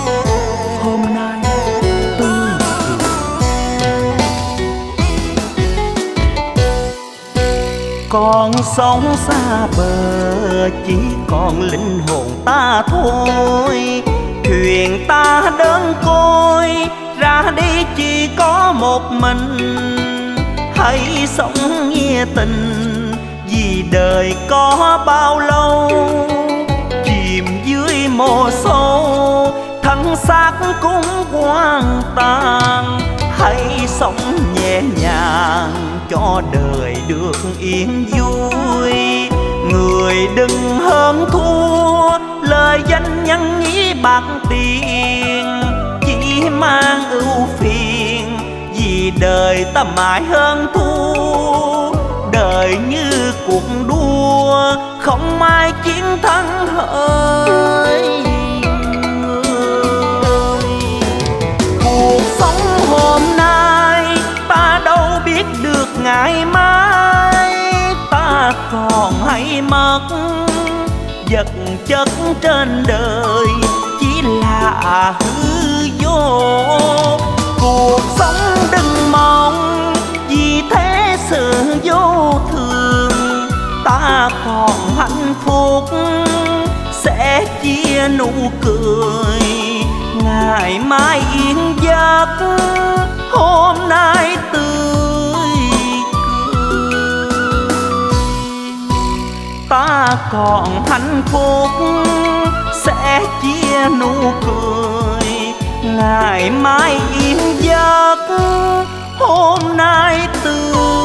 Con sống xa bờ, chỉ còn linh hồn ta thôi. Thuyền ta đơn côi, ra đi chỉ có một mình. Hãy sống nghĩa tình, vì đời có bao lâu? Chìm dưới mồ sâu thân xác cũng hoang tàn. Hãy sống nhẹ nhàng cho đời được yên vui. Người đừng hơn thua, lời danh nhân nghĩ bạc tiền, chỉ mang ưu phiền. Vì đời ta mãi hơn thua, đời như cuộc đua, không ai chiến thắng hỡi ngày mai ta còn hay mất. Vật chất trên đời chỉ là hư vô. Cuộc sống đừng mong vì thế sự vô thường. Ta còn hạnh phúc, sẽ chia nụ cười. Ngày mai yên giấc, hôm nay tươi ta còn hạnh phúc, sẽ chia nụ cười. Ngày mai yên giấc, hôm nay tươi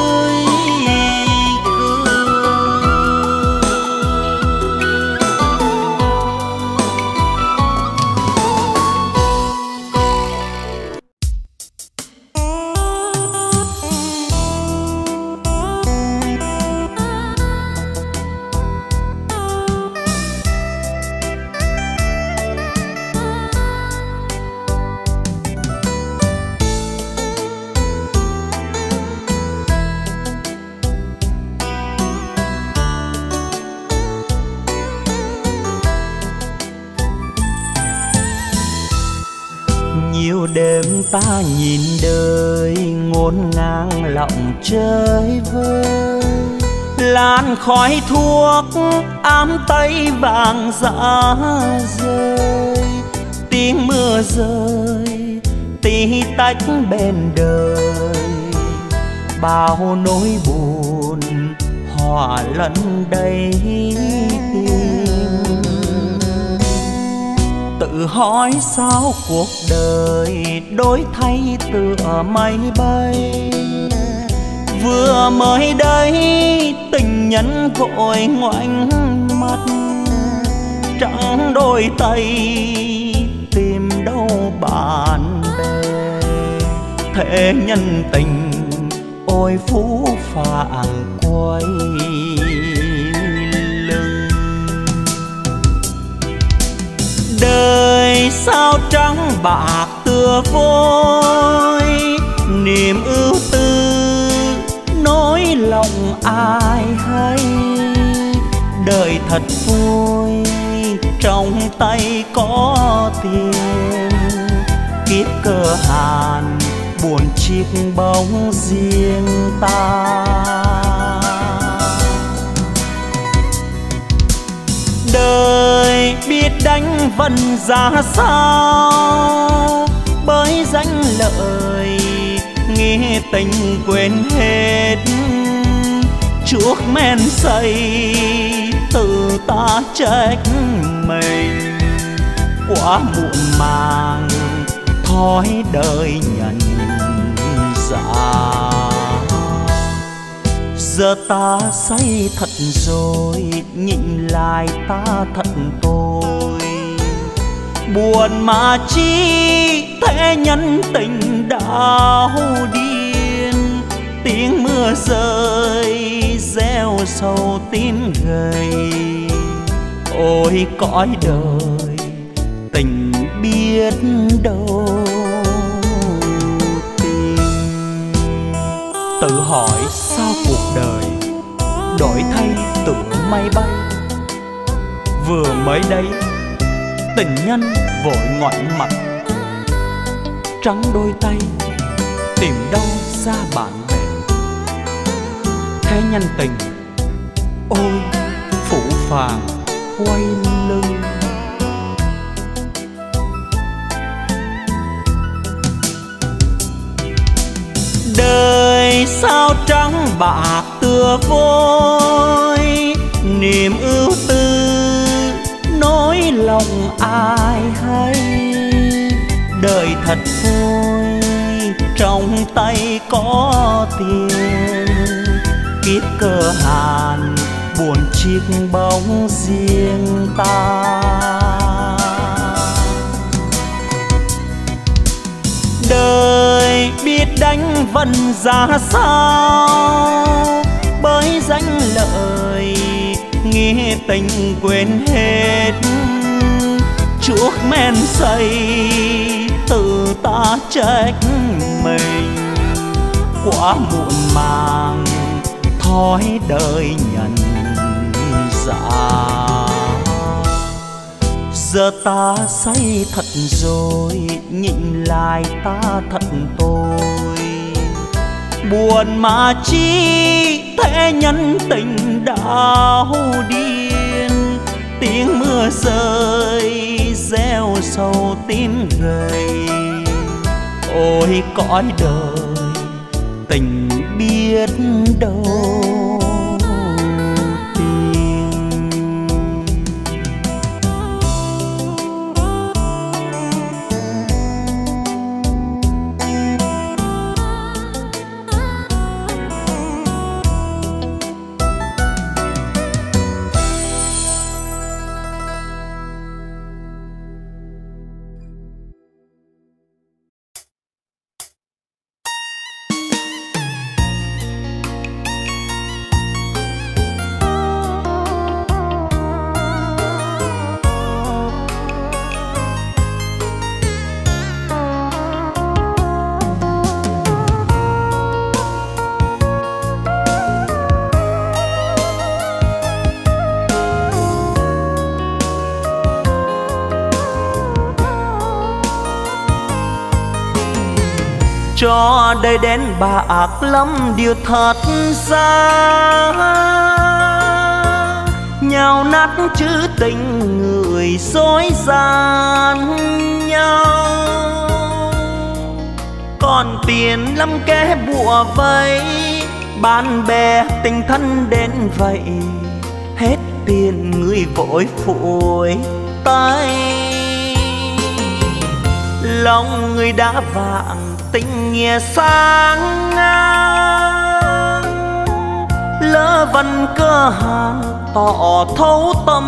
ta nhìn đời ngổn ngang lòng chơi vơi. Làn khói thuốc ám tay vàng dã rơi. Tiếng mưa rơi, tí tách bên đời. Bao nỗi buồn, hòa lẫn đầy hỏi sao cuộc đời đổi thay tựa mây bay vừa mới đây tình tình nhân vội ngoảnh mắt trắng đôi tay tìm đâu bạn bè. Thế nhân tình ôi phú phàng quay lưng. Đời sao trắng bạc tựa vôi niềm ưu tư nỗi lòng ai hay? Đời thật vui, trong tay có tiền. Kiếp cơ hàn, buồn chiếc bóng riêng ta. Đánh vần ra sao? Bởi danh lợi, nghe tình quên hết. Chuốc men say từ ta trách mình. Quá muộn màng, thói đời nhận dạ giờ ta say thật rồi, nhịn lại ta thật tôi buồn mà chi thế nhân tình đau điên, tiếng mưa rơi gieo sầu tim gầy ôi, cõi đời, tình biết đâu tìm. Tự hỏi đổi thay tựa mây bay. Vừa mới đây, tình nhân vội ngoảnh mặt, trắng đôi tay, tìm đâu xa bạn bè. Thế nhân tình, ôi, phủ phàng, quay lưng. Đời sao trắng bạc tựa vôi, niềm ưu tư nói lòng ai hay. Đời thật vui, trong tay có tiền. Kiếp cơ hàn, buồn chiếc bóng riêng ta. Đời biết đánh vần ra sao? Bởi danh lợi, nghe tình quên hết. Chuốc men say từ ta trách mình. Quá muộn màng, thói đời nhận dạ giờ ta say thật rồi, nhịn lại ta thật tôi buồn mà chi thế nhân tình đau điên. Tiếng mưa rơi gieo sầu tim gầy ôi cõi đời, tình biết đâu. Đời đến bà ác lắm, điều thật ra. Nhau nát chữ tình người dối gian nhau. Còn tiền lắm kẻ bùa vây, bạn bè tình thân đến vậy, hết tiền người vội phủi tay. Lòng người đã vàng tình nghĩa sáng ngang. Lỡ văn vần cơ hàng tỏ thấu tâm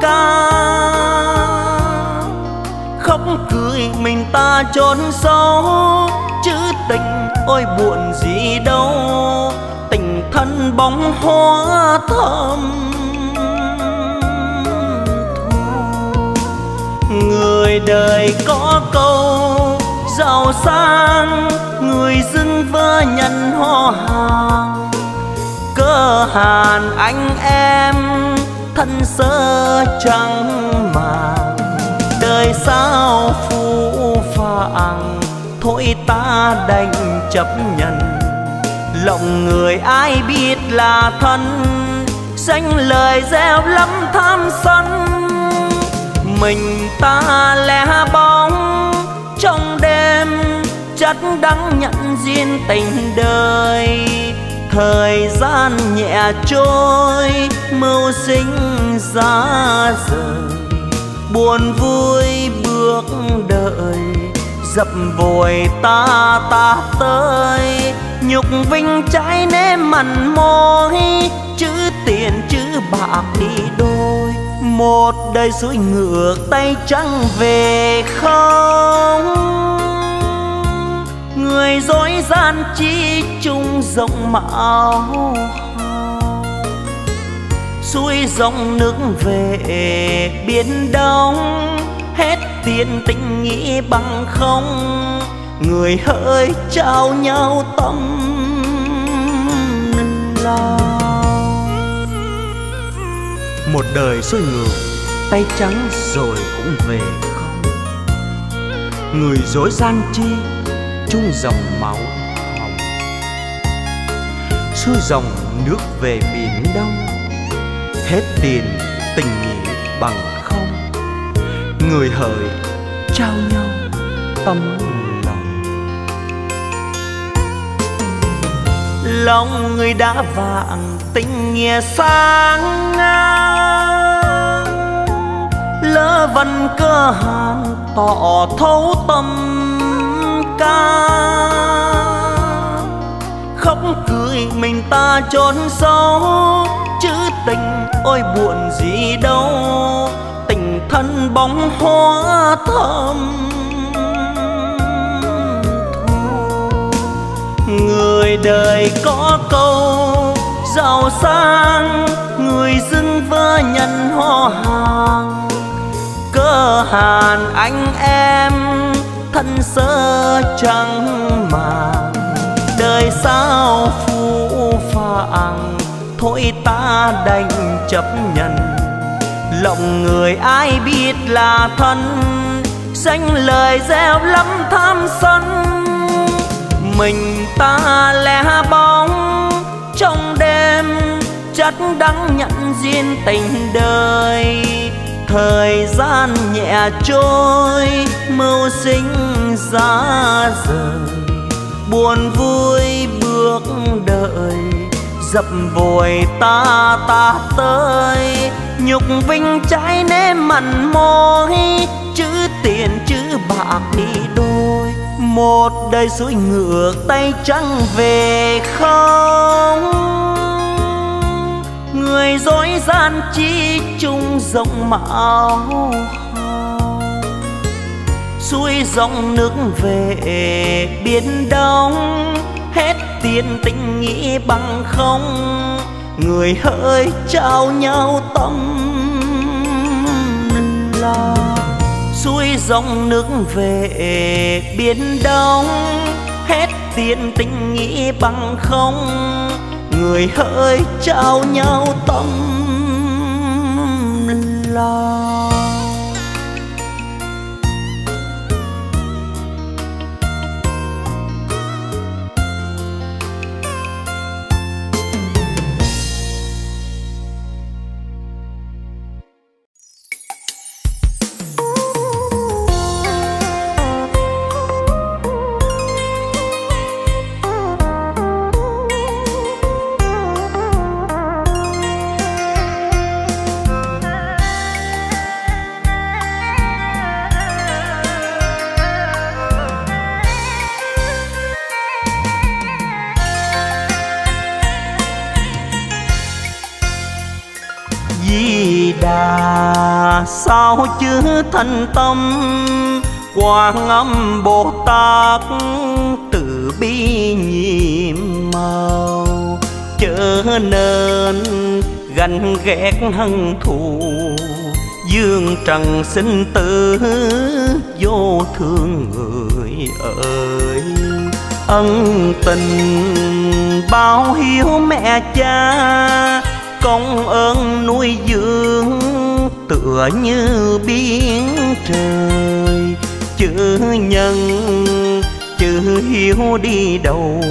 ca. Khóc cười mình ta trốn sâu, chữ tình ôi buồn gì đâu. Tình thân bóng hoa thơm người đời có câu giàu sang, người dưng vơ nhận ho hàng. Cơ hàn anh em, thân sơ trắng màng. Đời sao phũ phàng, thôi ta đành chấp nhận. Lòng người ai biết là thân, danh lời gieo lắm tham sân. Mình ta lẻ bóng chất đắng nhận duyên tình đời. Thời gian nhẹ trôi, mưu sinh giá rời buồn vui bước đợi dập vội ta ta tới. Nhục vinh trái nếm mặn môi, chữ tiền, chữ bạc đi đôi. Một đời suối ngược tay trắng về không? Người dối gian chi chung rộng mạo xuôi dòng nước về biển đông hết tiền tình nghĩ bằng không. Người hỡi trao nhau tâm lao một đời xuôi ngược tay trắng rồi cũng về không. Người dối gian chi chung dòng máu. Hồng xuôi dòng nước về biển đông, hết tiền tình nghĩa bằng không. Người hỡi trao nhau tâm lòng. Lòng người đã vàng tình nghĩa sáng ngang. Lỡ văn cơ hàn, tỏ thấu tâm ca. Khóc cười mình ta trốn sâu, chữ tình ôi buồn gì đâu. Tình thân bóng hoa thơm. Người đời có câu, giàu sang, người dưng vơ nhận họ hàng. Cơ hàn anh em thân sơ trắng màng đời sao phũ phàng, thôi ta đành chấp nhận. Lòng người ai biết là thân, danh lời gieo lắm tham sân. Mình ta lẻ bóng, trong đêm chất đắng nhận duyên tình đời thời gian nhẹ trôi, mưu sinh giá rời buồn vui bước đợi, dập vội ta ta tới. Nhục vinh trái nếm mặn môi chữ tiền chữ bạc đi đôi. Một đời suối ngược tay trắng về không? Người dối gian chi chung rộng mạo xuôi dòng nước về biển đông, hết tiền tình nghĩ bằng không. Người hỡi trao nhau tâm lo. Xuôi dòng nước về biển đông, hết tiền tình nghĩ bằng không người hỡi trao nhau tâm lo thành tâm Quan âm Bồ Tát từ bi nhiệm màu. Chớ nên ganh ghét hận thù, Dương trần sinh tử vô thương người ơi. Ân tình bao hiếu mẹ cha, công ơn nuôi dưỡng tựa như biển trời. Chữ nhân, chữ hiếu đi đầu.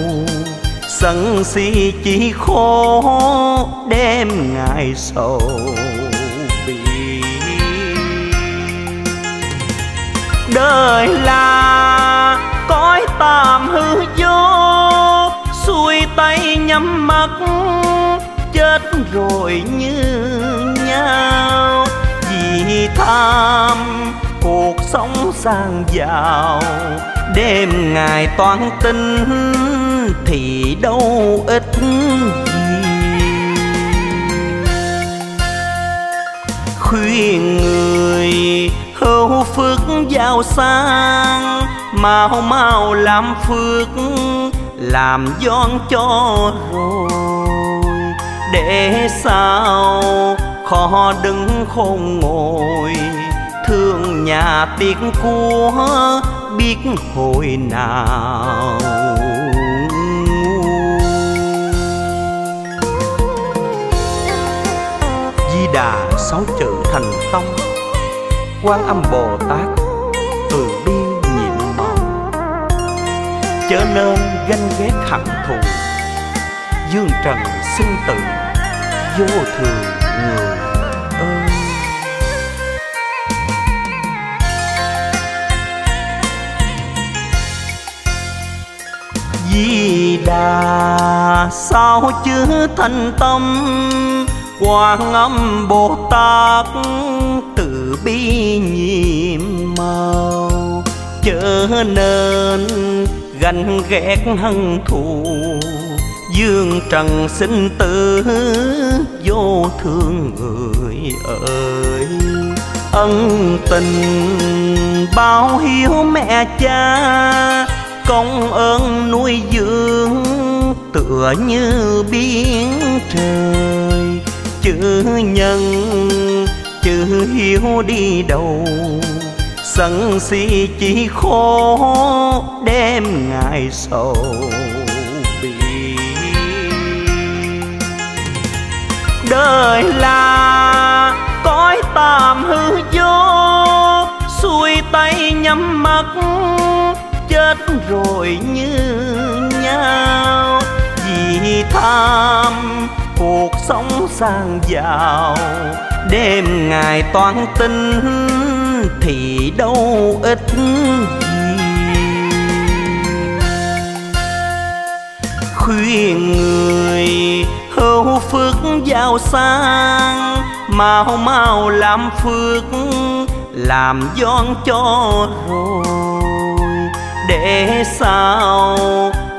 Sân si chỉ khổ đêm ngày sầu. Bi đời là cõi tạm hư vô. Xuôi tay nhắm mắt, chết rồi như nhau tham. Cuộc sống sang giàu, đêm ngày toán tinh, thì đâu ít gì. Khuyên người hữu phước giàu sang, mau mau làm phước, làm giòn cho rồi. Để sao khó đứng khôn ngồi. Thương nhà tiếc của biết hồi nào. Di Đà sáu chữ thành tông Quan âm Bồ Tát từ bi nhiệm màu. Chớ nên ganh ghét hận thù, Dương trần sinh tử vô thường. Đà. Sao chứa thành tâm Quan âm Bồ Tát từ bi nhiệm màu? Chớ nên ganh ghét hận thù, Dương trần sinh tử vô thương người ơi. Ân tình bao hiếu mẹ cha công ơn nuôi dưỡng tựa như biển trời. Chữ nhân, chữ hiếu đi đầu, sân si chỉ khổ đêm ngày sầu bi đời là cõi tạm hư vô, xuôi tay nhắm mắt chết rồi như nhau. Vì tham, cuộc sống sang giàu. Đêm ngày toán tinh thì đâu ít gì. Khuyên người hữu phước giàu sang, mau mau làm phước, làm giòn cho rồi để sao?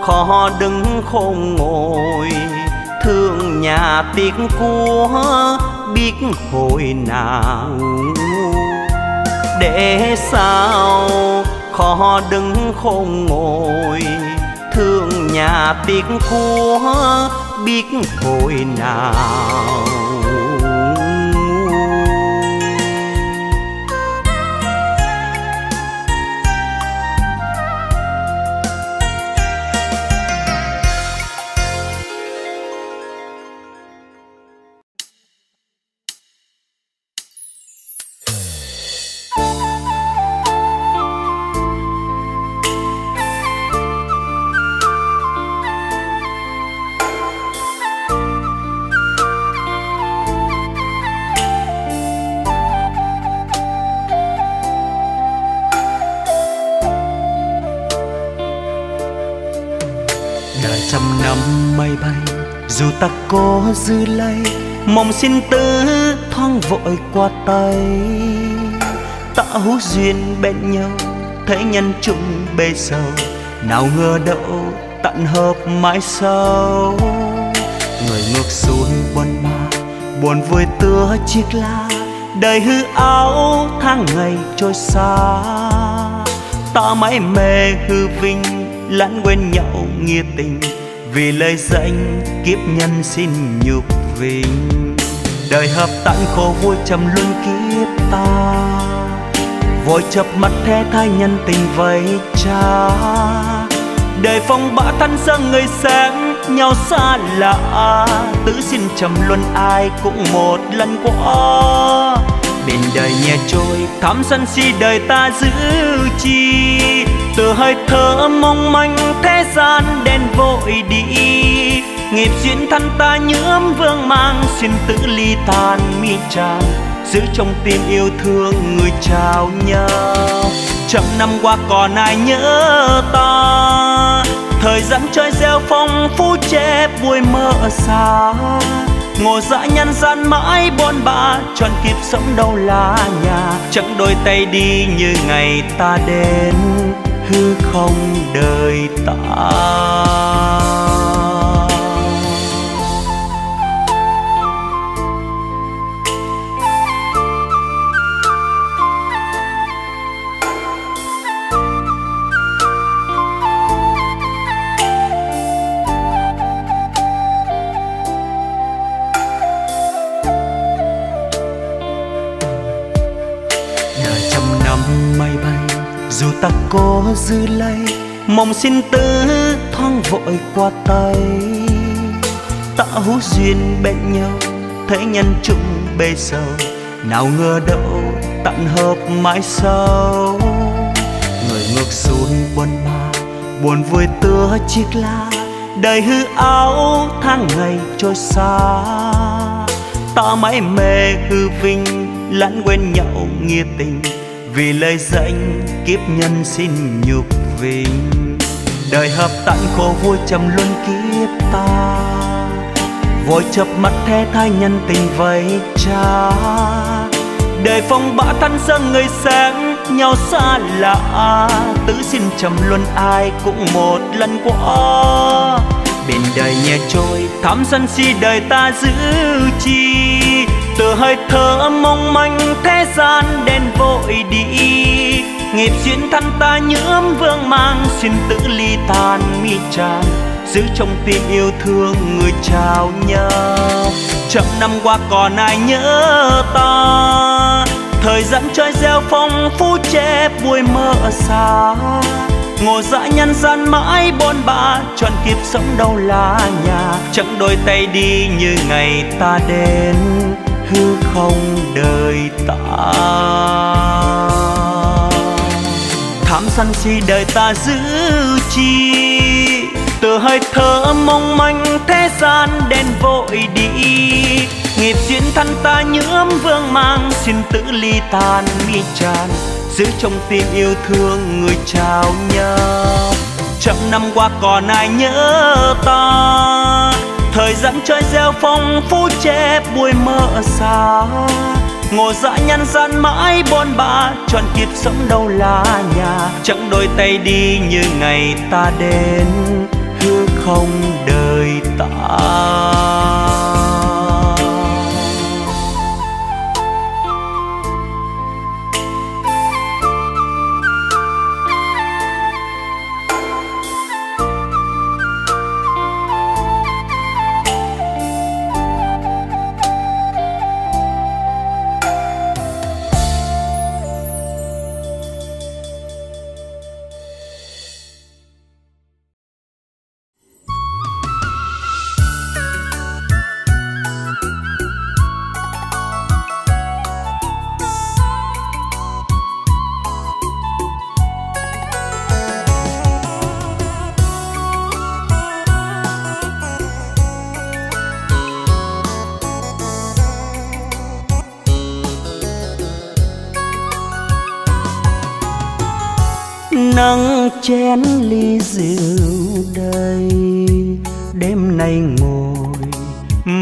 Khó đứng không ngồi, thương nhà tiếc của biết hồi nào. Để sao? Khó đứng không ngồi, thương nhà tiếc của biết hồi nào. Ta có dư lây. Mong xin tứ thoáng vội qua tay. Tạo duyên bên nhau thấy nhân chung bề sầu. Nào ngờ đậu tận hợp mãi sau. Người ngược xuôi buồn ba buồn vui tựa chiếc lá. Đời hư áo tháng ngày trôi xa. Ta mãi mê hư vinh lãng quên nhau nghĩa tình vì lời danh kiếp nhân xin nhục vinh. Đời hợp tặng khổ vui trầm luân kiếp ta. Vội chập mắt thế thay nhân tình vây cha. Đời phong bã thân dâng người xem nhau xa lạ. Tứ xin trầm luân ai cũng một lần qua. Bên đời nhẹ trôi, thắm sân si đời ta giữ chi từ hơi thở mong manh, thế gian đen vội đi. Nghiệp duyên thân ta nhưỡng vương mang, xin tự ly tan mi tràn giữ trong tim yêu thương người chào nhau. Trăm năm qua còn ai nhớ ta? Thời gian trôi gieo phong, phú che vui mơ xa. Ngồi dã nhân gian mãi bon ba, tròn kịp sống đâu là nhà. Chẳng đôi tay đi như ngày ta đến thứ không đời ta. Ta có dư lay mong xin tư thoáng vội qua tay. Ta hữu duyên bên nhau thấy nhân chung bề sầu. Nào ngờ đâu tận hợp mãi sau. Người ngược xuôi buồn ba buồn vui tựa chiếc lá. Đầy hư áo tháng ngày trôi xa. Ta mãi mê hư vinh, lãng quên nhậu nghĩa tình vì lời danh kiếp nhân xin nhục vinh đời hợp tặng khổ vui trầm luân kiếp ta. Vội chập mắt thế thai nhân tình vây cha. Đời phong bã thân sơn người sáng, nhau xa lạ. Tứ xin trầm luân ai cũng một lần qua. Bên đời nhẹ trôi, thắm sân si đời ta giữ chi từ hơi thở mong manh, thế gian đen vội đi. Nghiệp duyên thân ta nhưỡng vương mang, xin tự ly tan mi tràn. Giữ trong tim yêu thương người chào nhau. Trăm năm qua còn ai nhớ ta? Thời gian trôi gieo phong phú che vui mơ xa. Ngồi dã nhân gian mãi bon ba tròn kịp sống đâu là nhà. Chẳng đôi tay đi như ngày ta đến hư không đời ta. Tham sân si đời ta giữ chi, từ hơi thở mong manh thế gian đen vội đi. Nghiệp duyên thân ta nhuốm vương mang, xin tự ly tan mi tràn. Giữ trong tim yêu thương người chào nhau. Trăm năm qua còn ai nhớ ta? Thời gian chơi gieo phong phú che bụi mơ xa. Ngồi dã nhân gian mãi bon ba tròn kịp sống đâu là nhà. Chẳng đôi tay đi như ngày ta đến hư không đời ta.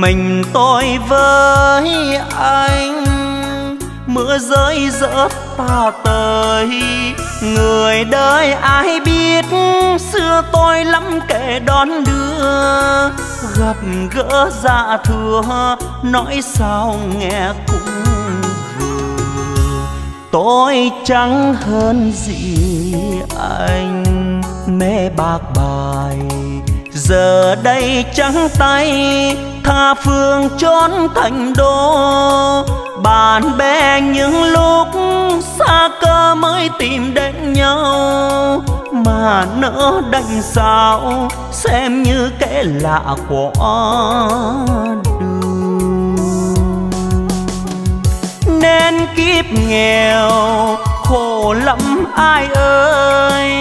Mình tôi với anh. Mưa rơi rớt ta tới, người đời ai biết. Xưa tôi lắm kể đón đưa, gặp gỡ dạ thừa, nói sao nghe cũng vừa. Tôi chẳng hơn gì anh mê bạc bài. Giờ đây trắng tay tha phương trốn thành đô. Bạn bè những lúc xa cơ mới tìm đến nhau, mà nỡ đành sao xem như kẻ lạ của đường. Nên kiếp nghèo, khổ lắm ai ơi,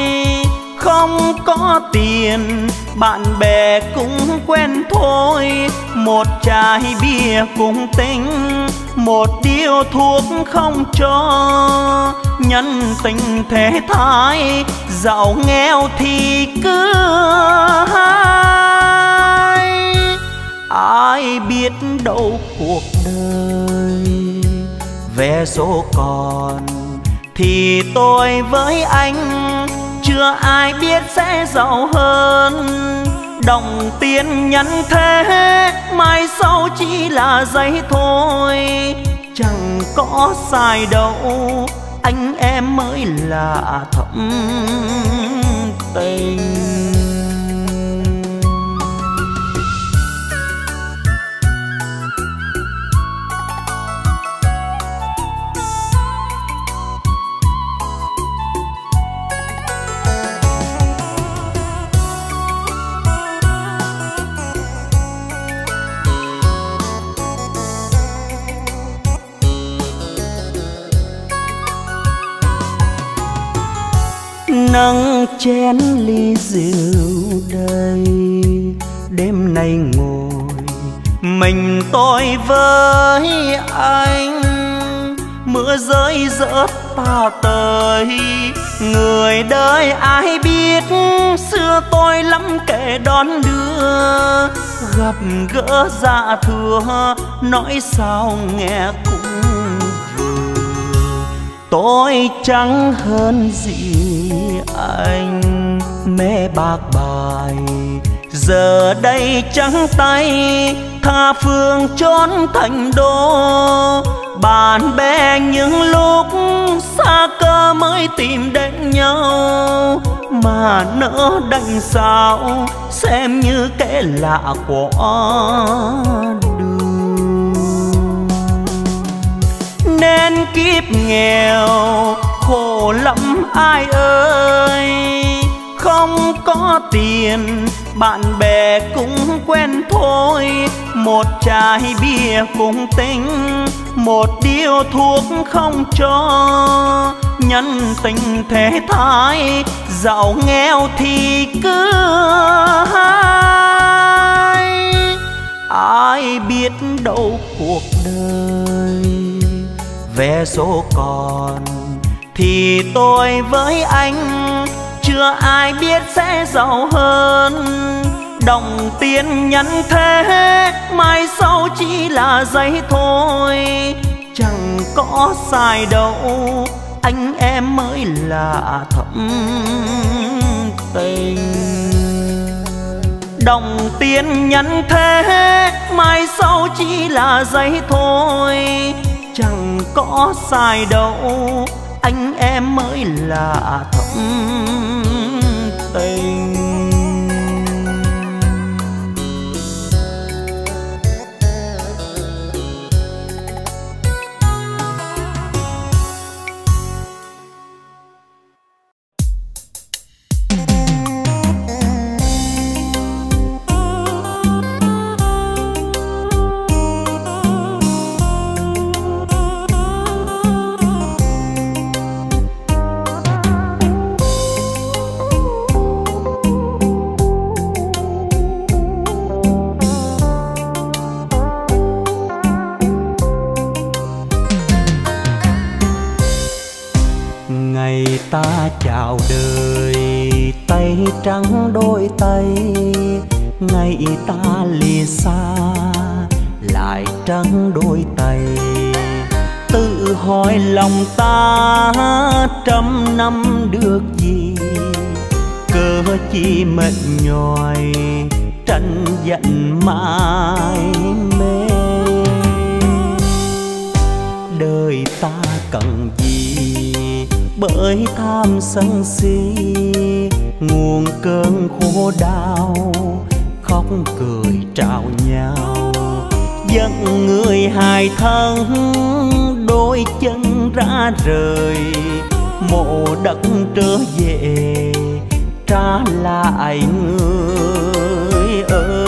không có tiền bạn bè cũng quen thôi. Một chai bia cũng tính, một điếu thuốc không cho. Nhân tình thế thái, giàu nghèo thì cứ hai. Ai biết đâu cuộc đời vé số còn thì tôi với anh chưa ai biết sẽ giàu hơn. Đồng tiền nhân thế, mai sau chỉ là giấy thôi. Chẳng có sai đâu, anh em mới là thẩm tình. Nâng chén ly rượu đầy. Đêm nay ngồi, mình tôi với anh. Mưa rơi rớt ta tới, người đời ai biết. Xưa tôi lắm kể đón đưa, gặp gỡ dạ thừa nói sao nghe cũng vừa. Tôi chẳng hơn gì anh mẹ bạc bài. Giờ đây trắng tay, tha phương trốn thành đô. Bạn bè những lúc xa cơ mới tìm đến nhau. Mà nỡ đành sao, xem như kẻ lạ của đường. Nên kiếp nghèo khổ lắm, ai ơi. Không có tiền, bạn bè cũng quen thôi. Một chai bia cũng tính, một điếu thuốc không cho. Nhân tình thế thái, giàu nghèo thì cứ hai. Ai biết đâu cuộc đời, vé số còn thì tôi với anh chưa ai biết sẽ giàu hơn. Đồng tiền nhắn thế, mai sau chỉ là giấy thôi. Chẳng có sai đâu, anh em mới là thẩm tình. Đồng tiền nhắn thế, mai sau chỉ là giấy thôi. Chẳng có sai đâu anh em mới là thậm tình Ta chào đời, tay trắng đôi tay ngày ta lìa xa, lại trắng đôi tay. Tự hỏi lòng ta, trăm năm được gì? Cơ chi mệt nhòi, tranh giận mãi bởi tham sân si, nguồn cơn khổ đau, khóc cười trao nhau giận người hài thân, đôi chân ra rời, mộ đất trở về, trả lại người ơi.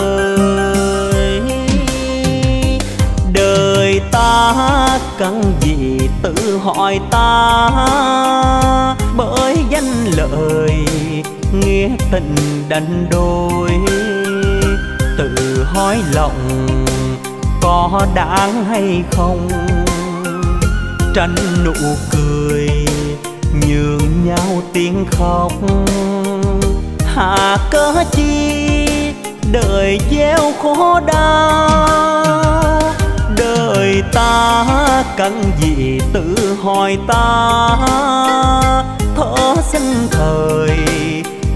Ta cần gì tự hỏi ta? Bởi danh lợi, nghĩa tình đánh đôi. Tự hỏi lòng, có đáng hay không? Tranh nụ cười, nhường nhau tiếng khóc. Hạ cớ chi, đời gieo khổ đau? Ta cần gì tự hỏi ta. Thở sinh thời,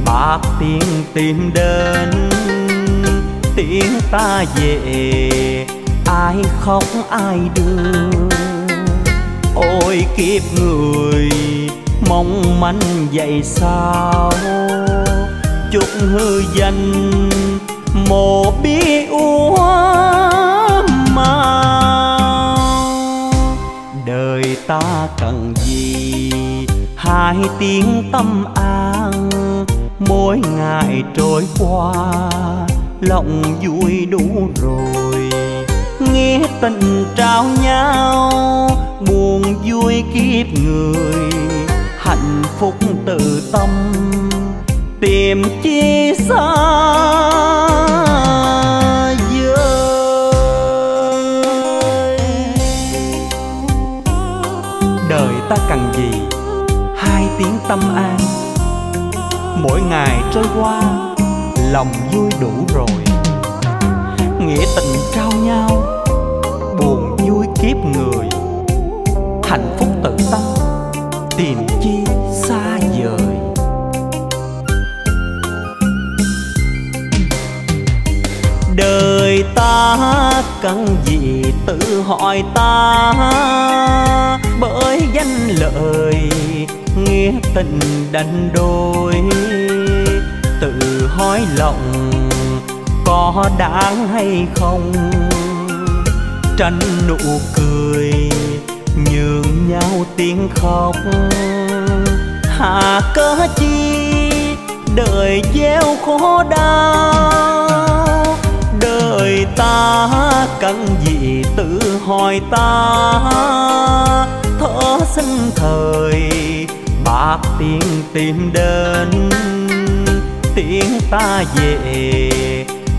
bạc tiếng tìm đến. Tiếng ta về ai khóc ai đưa. Ôi kiếp người, mong manh vậy sao? Chúc hư danh, mồ bi úa mà ta cần gì? Hai tiếng tâm an, mỗi ngày trôi qua, lòng vui đủ rồi. Nghe tình trao nhau, buồn vui kiếp người. Hạnh phúc từ tâm, tìm chi xa. Ta cần gì? Hai tiếng tâm an. Mỗi ngày trôi qua, lòng vui đủ rồi. Nghĩa tình trao nhau, buồn vui kiếp người. Hạnh phúc tự tâm, tìm chi xa vời. Đời ta cần gì? Tự hỏi ta bởi danh lợi, nghĩa tình đánh đôi. Tự hỏi lòng có đáng hay không? Tranh nụ cười nhường nhau tiếng khóc. Hà cớ chi đời gieo khổ đau? Đời ta cần gì tự hỏi ta? Sinh thời. Bạc tiền tìm đến, tiếng ta về.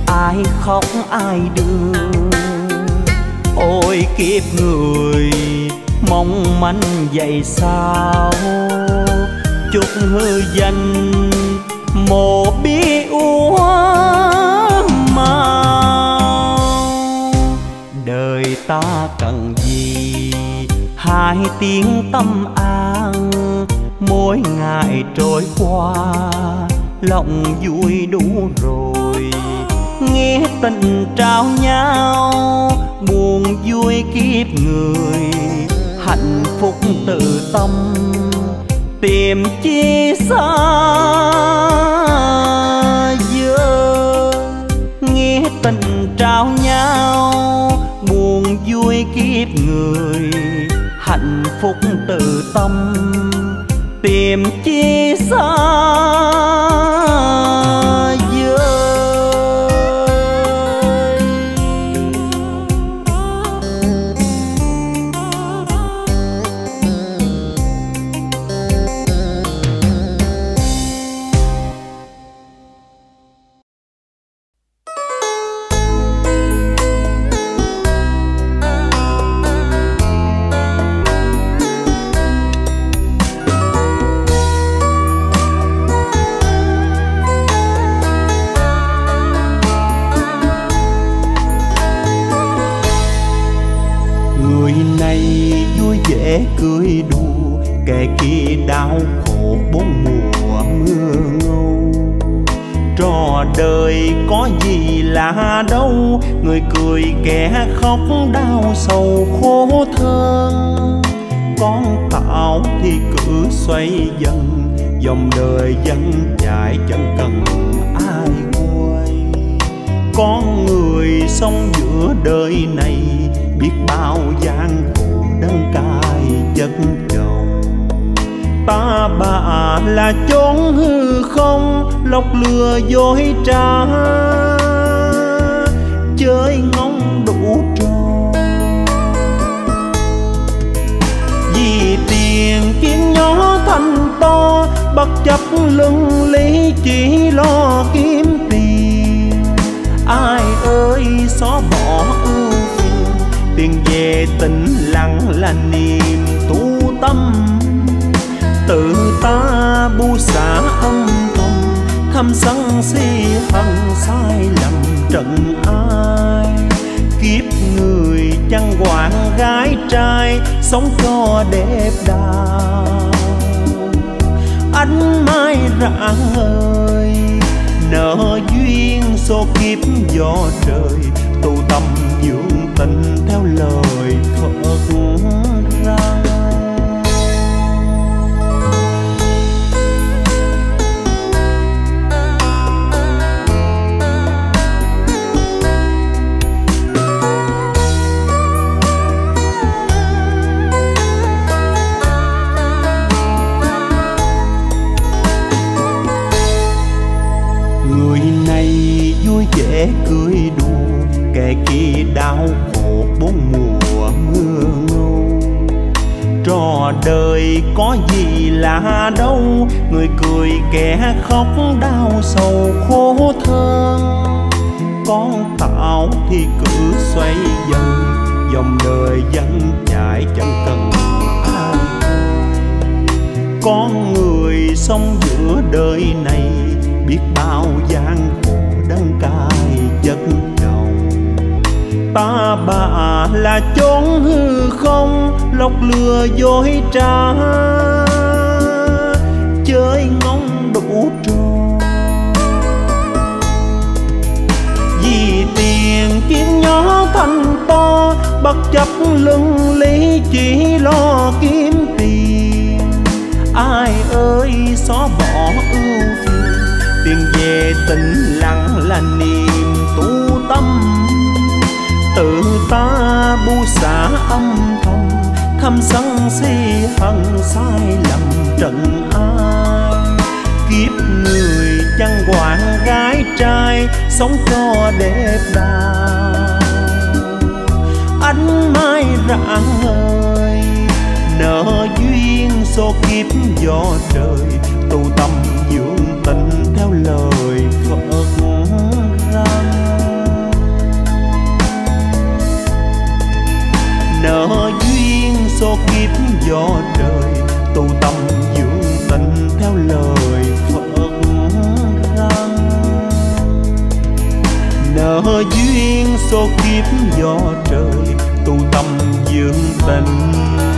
Ai khóc, ai đưa. Ôi kiếp người, mong manh vậy sao? Chút hư danh, mồ bi uống hai tiếng tâm an, mỗi ngày trôi qua, lòng vui đủ rồi. Nghe tình trao nhau, buồn vui kiếp người. Hạnh phúc từ tâm, tìm chi xa. Giờ, nghe tình trao nhau, buồn vui kiếp người hạnh phúc từ tâm tìm chi xa. nắng mai rạng ngời nợ duyên số kiếp do trời, tu tâm dưỡng tình theo lời phật rằng. Nợ duyên số kiếp do trời, tu tâm dưỡng tình theo lời phật rằng. Nợ duyên số kiếp do trời tu tâm dưỡng tình.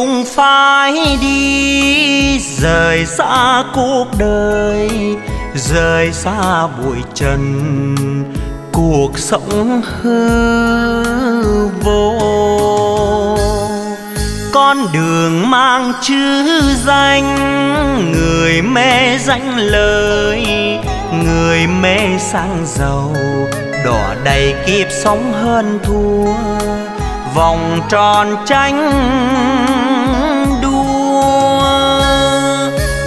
cũng phải đi. Rời xa cuộc đời, rời xa bụi trần, cuộc sống hư vô. Con đường mang chữ danh, người mê danh lời, người mê sang giàu, đỏ đầy kiếp sống hơn thua vòng tròn tranh đua.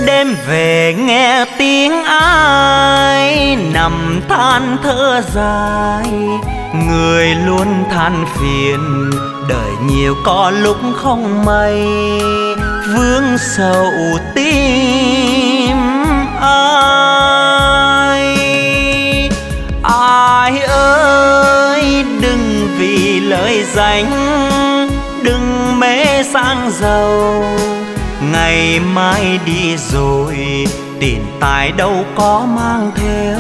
Đêm về nghe tiếng ai nằm than thở dài. Người luôn than phiền, đời nhiều có lúc không may. Vương sầu tim ai? Ai ơi lời danh đừng mê sang giàu. Ngày mai đi rồi, tiền tài đâu có mang theo.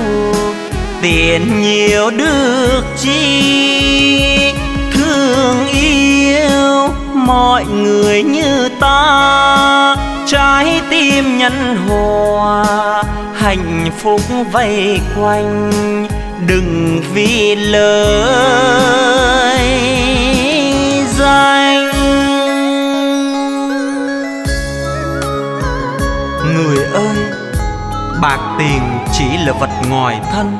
Tiền nhiều được chi, thương yêu, mọi người như ta. Trái tim nhân hòa, hạnh phúc vây quanh đừng vì lời danh. Người ơi, bạc tiền chỉ là vật ngoài thân.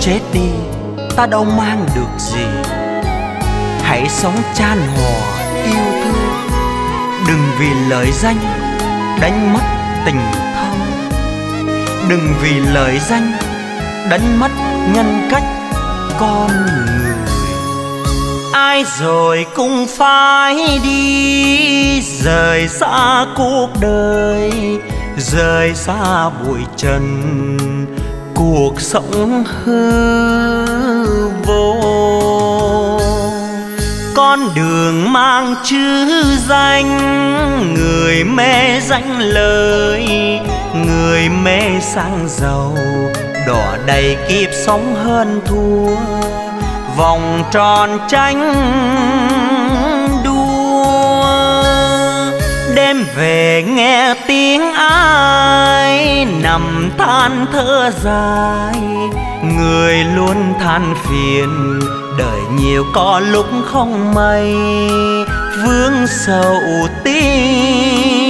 Chết đi, ta đâu mang được gì. Hãy sống chan hòa, yêu thương. Đừng vì lời danh đánh mất tình thân. Đừng vì lời danh đánh mất nhân cách con người. Ai rồi cũng phải đi, rời xa cuộc đời, rời xa bụi trần. Cuộc sống hư vô. Con đường mang chữ danh, người mê danh lời người mê sang giàu, đỏ đầy kiếp sống hơn thua. Vòng tròn tranh đua, đêm về nghe tiếng ai, nằm than thở dài. Người luôn than phiền, đời nhiều có lúc không may. Vương sầu tim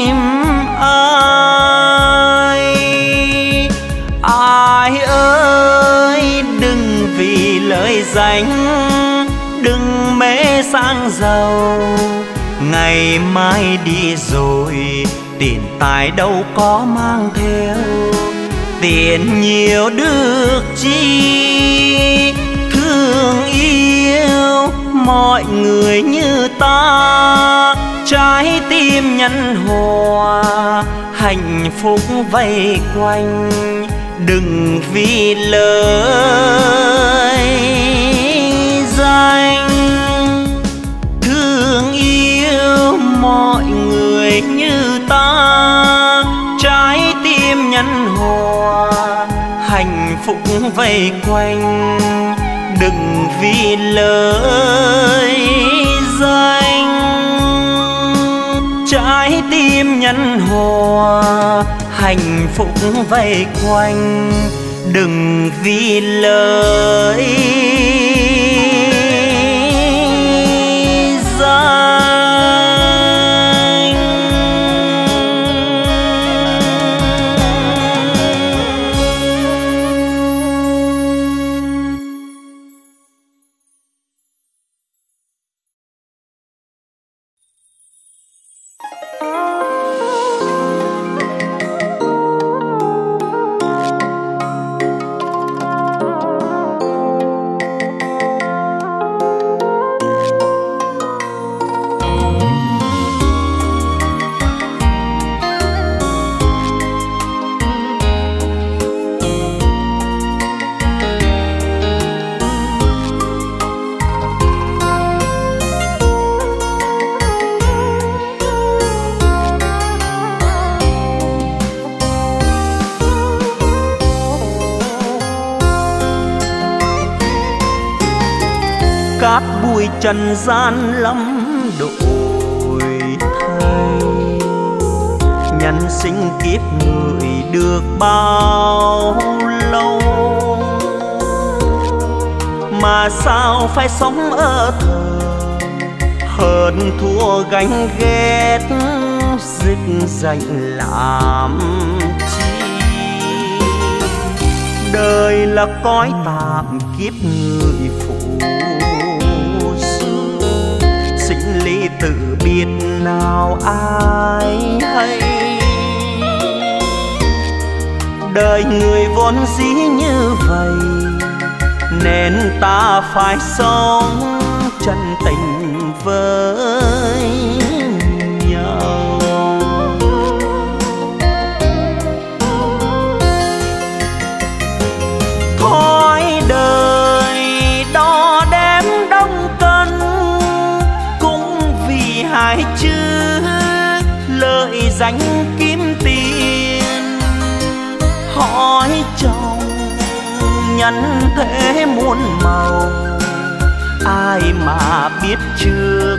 danh đừng mê sang giàu. Ngày mai đi rồi, tiền tài đâu có mang theo. Tiền nhiều được chi, thương yêu, mọi người như ta. Trái tim nhân hòa, hạnh phúc vây quanh đừng vì lời danh thương yêu mọi người như ta, trái tim nhân hòa, hạnh phúc vây quanh. Đừng vì lời danh trái tim nhân hòa hạnh phúc vây quanh đừng vì lời. Gian trần gian lắm đổi thay. Nhân sinh kiếp người được bao lâu? Mà sao phải sống ở thờ hơn thua gánh ghét, dứt dành làm chi? Đời là cõi tạm kiếp người phụ tự biết nào ai hay. Đời người vốn dĩ như vậy, nên ta phải sống chân tình với. Nhắn thế muôn màu. Ai mà biết trước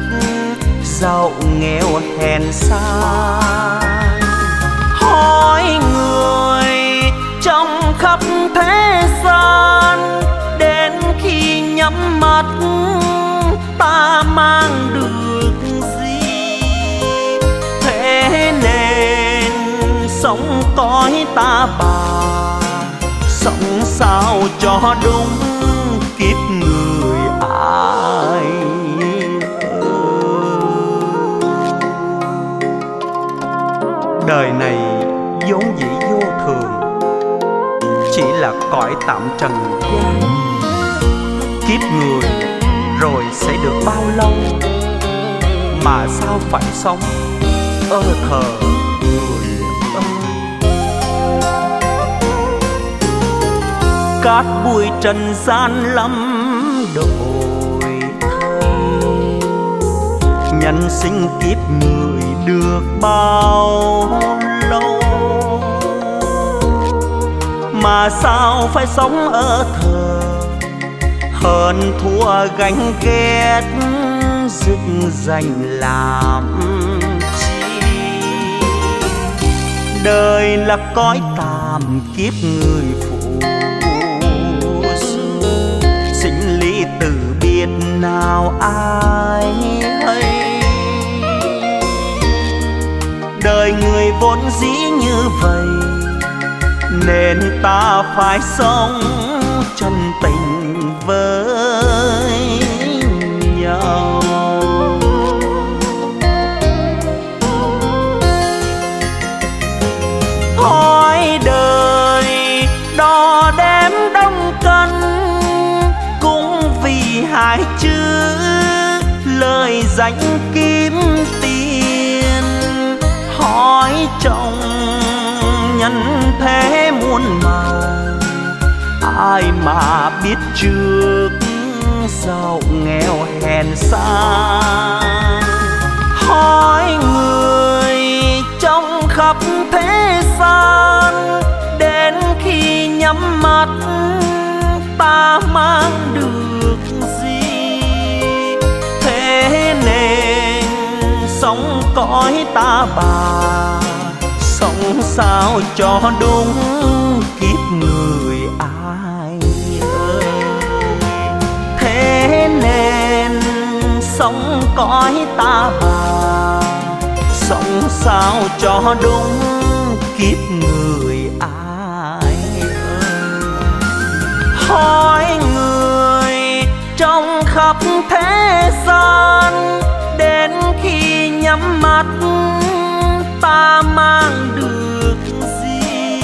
giàu nghèo hèn xa hỏi người trong khắp thế gian, đến khi nhắm mắt, ta mang được gì? Thế nên sống cõi ta bảo sao cho đúng kiếp người ai đời này vốn dĩ vô thường, chỉ là cõi tạm trần gian. Kiếp người rồi sẽ được bao lâu? Mà sao phải sống ơ thờ? Cát bụi trần gian lắm đổi thay. Nhân sinh kiếp người được bao lâu? Mà sao phải sống ở thờ? Hơn thua gánh ghét, dứt dành làm chi? Đời là cõi tạm kiếp người phụ nào ai hay. Đời người vốn dĩ như vậy, nên ta phải sống chân tình với danh kiếm tiền, hỏi chồng nhân thế muôn màu. Ai mà biết trước giàu nghèo hèn xa. Hỏi người trong khắp thế gian, đến khi nhắm mắt, ta mang được sống cõi ta bà. Sống sao cho đúng kiếp người ai ơi. Thế nên sống cõi ta bà. Sống sao cho đúng kiếp người ai ơi. Nhắm mắt, ta mang được gì?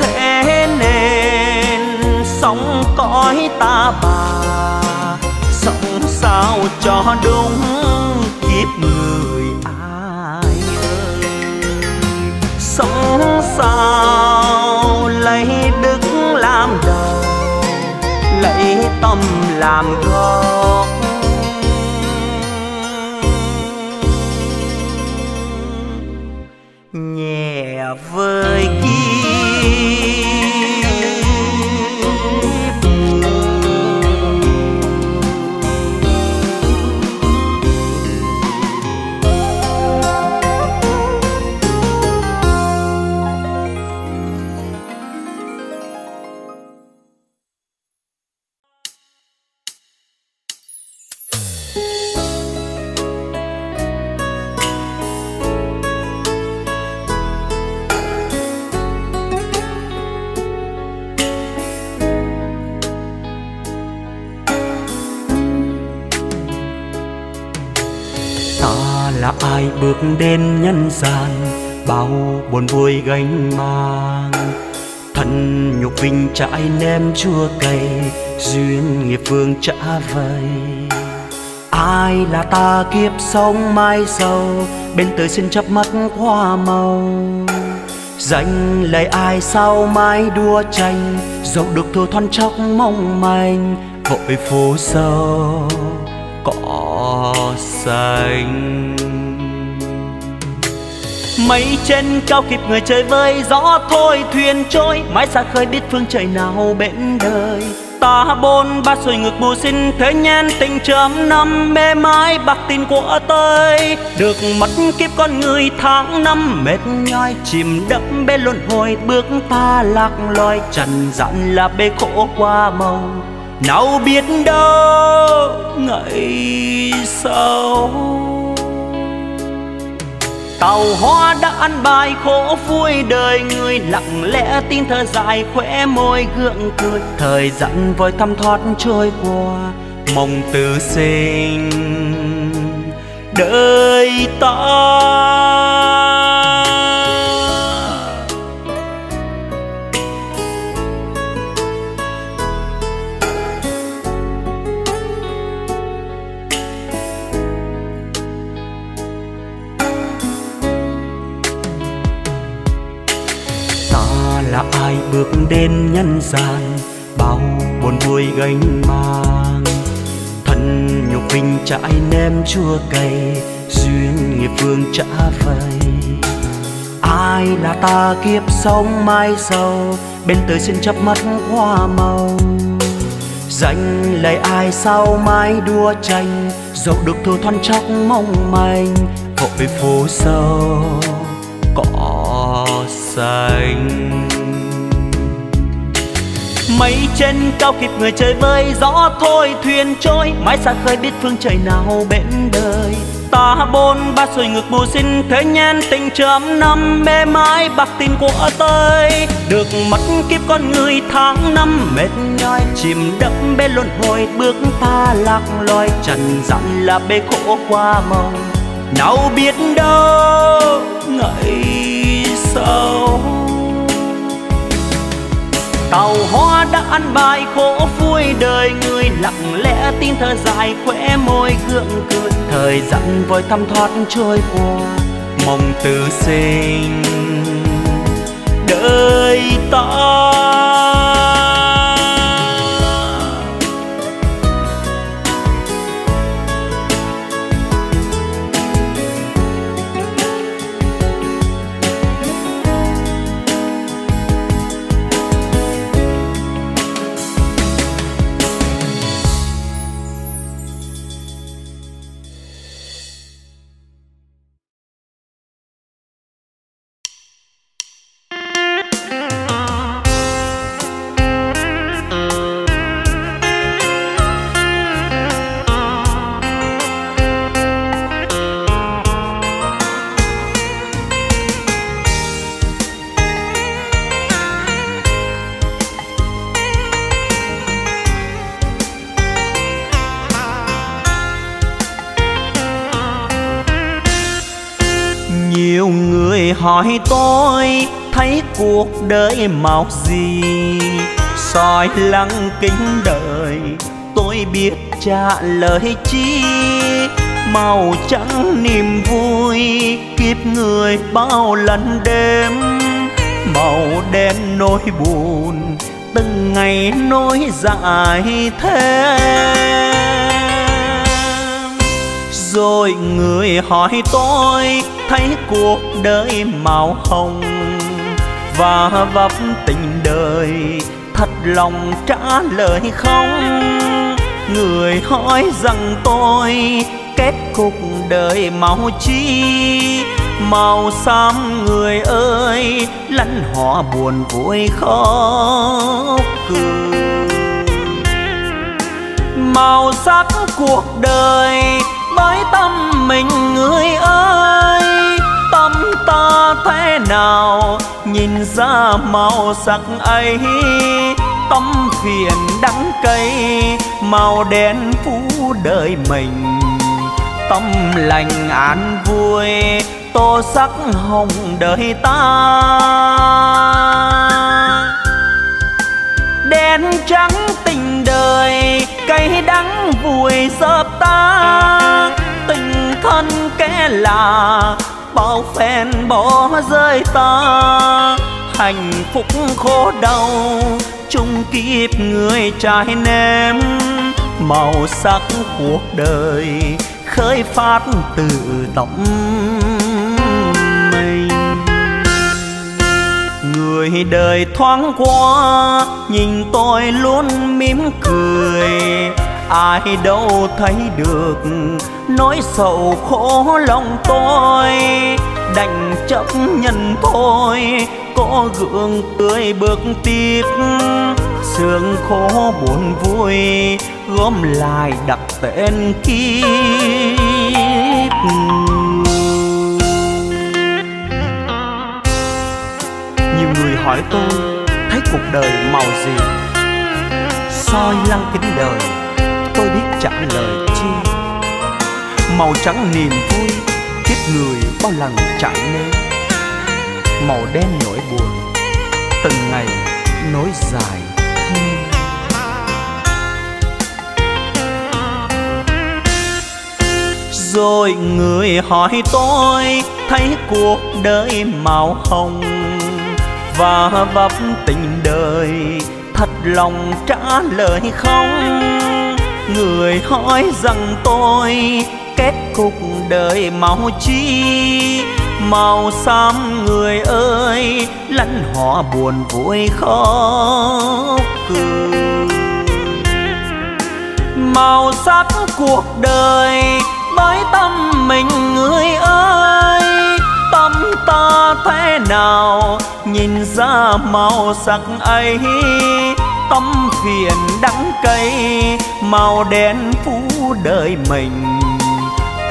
Thế nên sống cõi ta bà, sống sao cho đúng kiếp người ai ơi? Sống sao lấy đức làm đầu, lấy tâm làm gốc là ai bước đến nhân gian, bao buồn vui gánh mang. Thân nhục vinh trải nem chua cay, duyên nghiệp vương trả vây ai là ta kiếp sống mai sau, bên tới xin chấp mắt hoa màu. Danh lấy ai sau mai đua tranh, dẫu được thua thoăn chốc mong manh. Vội phố sâu cỏ xanh. Mây trên cao kịp người chơi vơi, gió thôi thuyền trôi. Mãi xa khơi biết phương trời nào bên đời. Ta bôn ba xuôi ngược mù xin thế nhân, tình chớm năm mê mãi bạc tin của tôi. Được mất kiếp con người tháng năm, mệt nhoi, chìm đẫm bên luân hồi. Bước ta lạc loài trần dặn là bê khổ qua màu nào biết đâu ngày sau. Tàu hoa đã ăn bài khổ vui đời người, lặng lẽ tin thở dài khỏe môi gượng cười. Thời gian vội thăm thoát trôi qua mong từ sinh đời ta. Bước đến nhân gian, bao buồn vui gánh mang. Thân nhục vinh trải nem chua cay, duyên nghiệp vương trả vây ai là ta kiếp sống mai sau, bên tới xin chấp mắt hoa màu. Danh lấy ai sau mai đua tranh, dẫu được thua thoăn chốc mong manh. Vội phố sâu cỏ xanh mây trên cao kịp người chơi vơi, gió thôi thuyền trôi. Mãi xa khơi biết phương trời nào bên đời. Ta bôn ba xuôi ngược mù xin thế nhân tình chấm năm. Mê mãi bạc tin của tôi. Được mất kiếp con người tháng năm. Mệt nhoi, chìm đẫm bên luân hồi. Bước ta lạc loài trần dặn là bê khổ qua mong. Nào biết đâu, ngày sau tàu hoa đã ăn bài khổ vui đời người lặng lẽ tin thở dài khỏe môi gượng cười thời gian vội thăm thoát trôi qua mong từ sinh. Đời ta hỏi tôi, thấy cuộc đời màu gì? Soi lăng kính đời, tôi biết trả lời chi? Màu trắng niềm vui, kiếp người bao lần đêm. Màu đen nỗi buồn, từng ngày nối dài thêm rồi người hỏi tôi, thấy cuộc đời màu hồng và vấp tình đời, thật lòng trả lời không? Người hỏi rằng tôi, kết cục đời màu chi? Màu xám người ơi lẫn họ buồn vui khóc cười màu sắc cuộc đời bái tâm mình người ơi, tâm ta thế nào? Nhìn ra màu sắc ấy tâm phiền đắng cay, màu đen phú đời mình. Tâm lành an vui, tô sắc hồng đời ta đen trắng tình đời, cay đắng vùi dập ta. Tình thân kẻ là, bao phen bỏ rơi ta. Hạnh phúc khổ đau, chung kiếp người trai nem màu sắc cuộc đời khơi phát từ tâm. Người đời thoáng qua, nhìn tôi luôn mỉm cười. Ai đâu thấy được, nỗi sầu khổ lòng tôi. Đành chấp nhận thôi, có gương tươi bước tiếp. Sương khổ buồn vui, gom lại đặt tên kiếp. Nhiều người hỏi tôi, thấy cuộc đời màu gì? Soi lăng kính đời, tôi biết trả lời chi. Màu trắng niềm vui, kiếp người bao lần trải nên màu đen nỗi buồn, từng ngày nối dài thêm rồi người hỏi tôi, thấy cuộc đời màu hồng? Và vấp tình đời. Thật lòng trả lời không? Người hỏi rằng tôi, kết cục đời màu chi? Màu xám người ơi lẫn họ buồn vui khóc cười. Màu sắc cuộc đời bởi tâm mình người ơi. Tâm ta thế nào nhìn ra màu sắc ấy tâm phiền đắng cay, màu đen phú đời mình.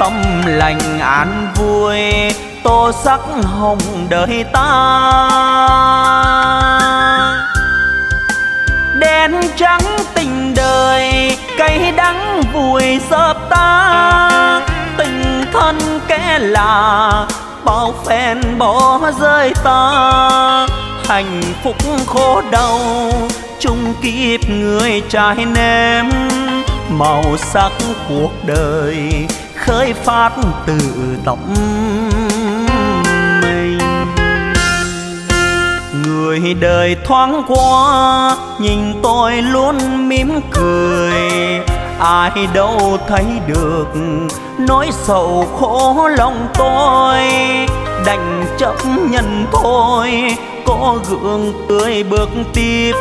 Tâm lành an vui, tô sắc hồng đời ta. Đen trắng tình đời, cay đắng vùi dập ta. Tình thân kẻ là bao phen bỏ rơi ta. Hạnh phúc khổ đau, chung kiếp người trai ném màu sắc cuộc đời khơi phát từ tâm mình. Người đời thoáng qua, nhìn tôi luôn mỉm cười ai đâu thấy được, nỗi sầu khổ lòng tôi. Đành chấp nhận thôi, có gương tươi bước tiếp.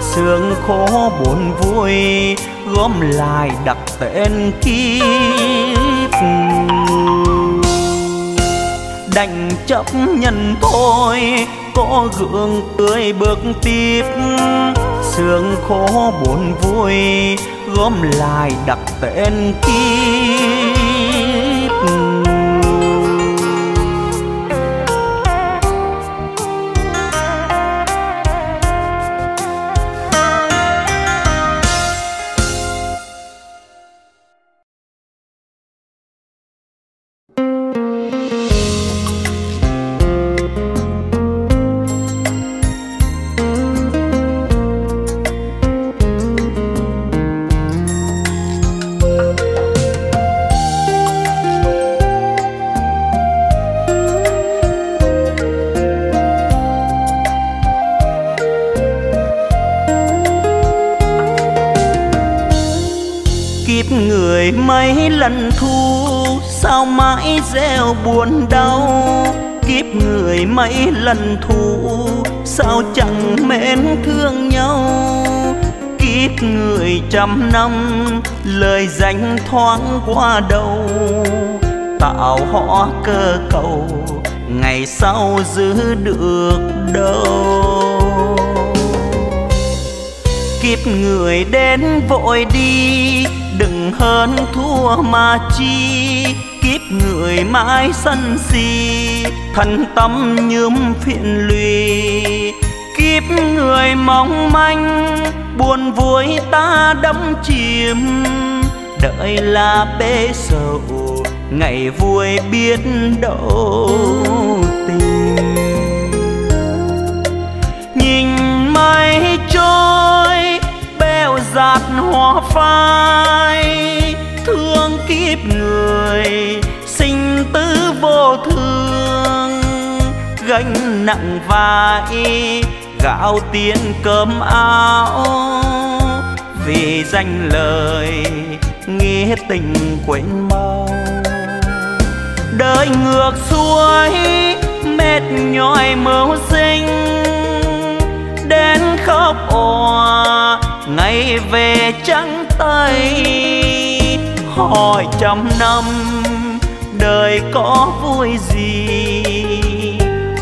Sương khổ buồn vui, gom lại đặt tên kiếp. Đành chấp nhận thôi, có gương tươi bước tiếp. Sương khổ buồn vui gom lại đặt tên kia. Mãi gieo buồn đau, kiếp người mấy lần thù, sao chẳng mến thương nhau? Kiếp người trăm năm, lời danh thoáng qua đầu, tạo họ cơ cầu, ngày sau giữ được đâu? Kiếp người đến vội đi, đừng hơn thua mà chi người mãi sân si, thân tâm nhuốm phiền lụy kiếp người mong manh, buồn vui ta đắm chìm. Đợi là bế sầu, ngày vui biết đâu tình nhìn mây trôi, bèo giạt hoa phai. Thương kiếp người sinh tử vô thường, gánh nặng vai gạo tiền cơm áo. Vì danh lời, nghĩa tình quên mau. Đời ngược xuôi, mệt nhòi mưu sinh. Đến khóc òa, ngày về trắng tay. Hỏi trăm năm đời có vui gì?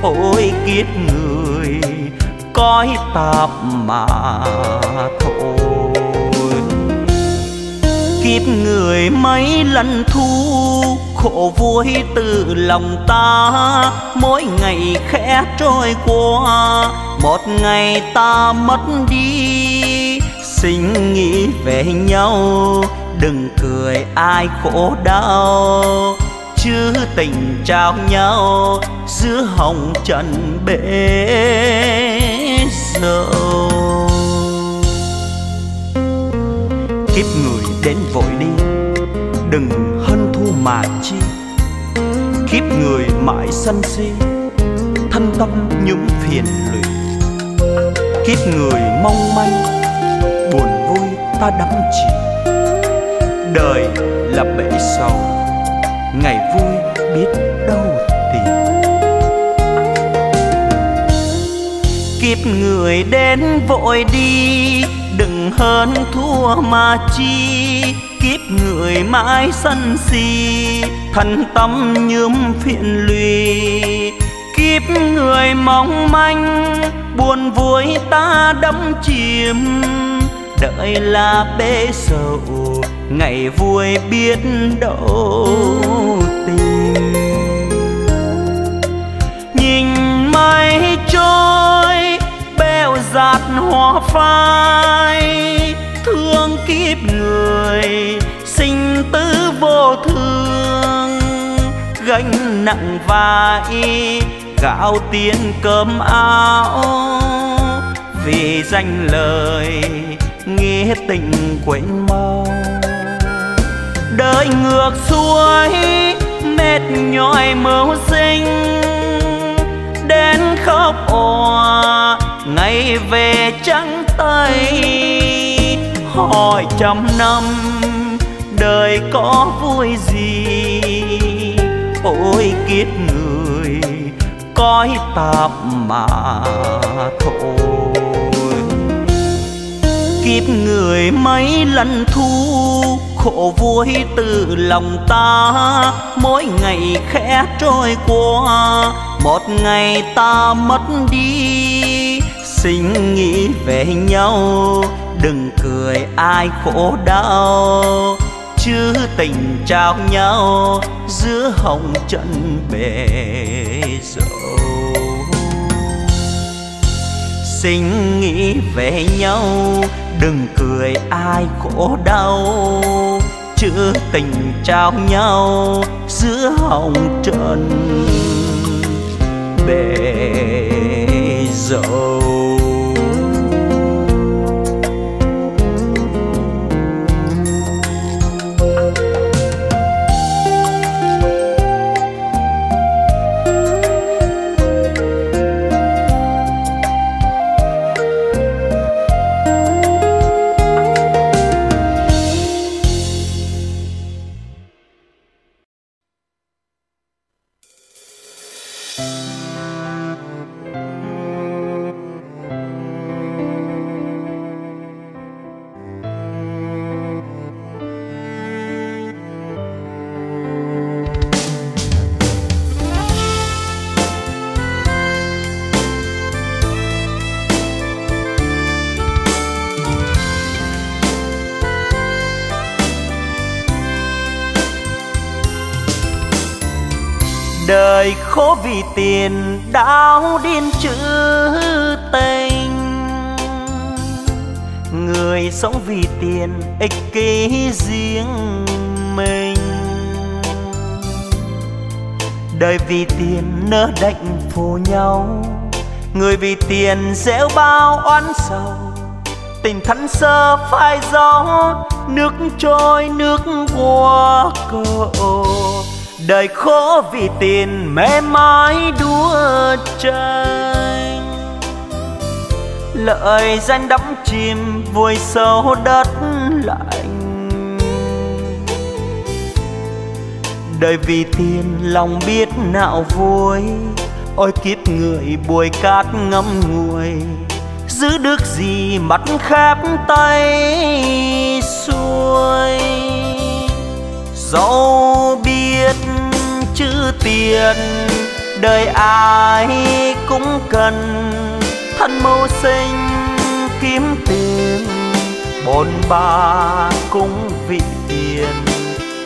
Ôi, kiếp người, cõi tạp mà thôi. Kiếp người mấy lần thu, khổ vui từ lòng ta. Mỗi ngày khẽ trôi qua, một ngày ta mất đi. Xin nghĩ về nhau, đừng cười ai khổ đau chứ tình trao nhau giữa hồng trần bể dâu kiếp người đến vội đi, đừng hân thu mà chi. Kiếp người mãi sân si, thân tâm những phiền lụy. Kiếp người mong manh, buồn vui ta đắm chìm. Đời là bể sầu ngày vui biết đâu tìm kiếp người đến vội đi, đừng hơn thua mà chi. Kiếp người mãi sân si, thân tâm nhuốm phiền lụy. Kiếp người mong manh, buồn vui ta đắm chìm. Đợi là bể sầu ngày vui biết đâu tình, nhìn mây trôi bèo giạt hoa phai thương kiếp người sinh tử vô thường. Gánh nặng vai gạo tiền cơm áo. Vì danh lời nghĩa tình quên mau đời ngược xuôi, mệt nhòi mưu sinh. Đến khóc òa, ngày về trắng tay. Hỏi trăm năm, đời có vui gì? Ôi kiếp người coi tạp mà thôi. Kiếp người mấy lần thua khổ vui từ lòng ta. Mỗi ngày khẽ trôi qua, một ngày ta mất đi. Xin nghĩ về nhau, đừng cười ai khổ đau. Chứ tình trao nhau, giữa hồng trần bể dầu. Xin nghĩ về nhau, đừng cười ai khổ đau chữ tình trao nhau giữa hồng trần bể dầu. Khổ vì tiền đau điên chữ tình. Người sống vì tiền ích kỷ riêng mình. Đời vì tiền nỡ đạnh phù nhau. Người vì tiền dẻo bao oán sầu. Tình thắn sơ phai gió, nước trôi nước qua cầu đời khổ vì tiền mê mãi đua tranh. Lợi danh đắm chìm vùi sâu đất lạnh. Đời vì tiền, lòng biết nạo vui. Ôi kiếp người bùi cát ngâm nguội giữ được gì mắt khép tay xuôi. Dẫu biết chữ tiền đời ai cũng cần. Thân mưu sinh kiếm tiền, bồn ba cũng vì tiền.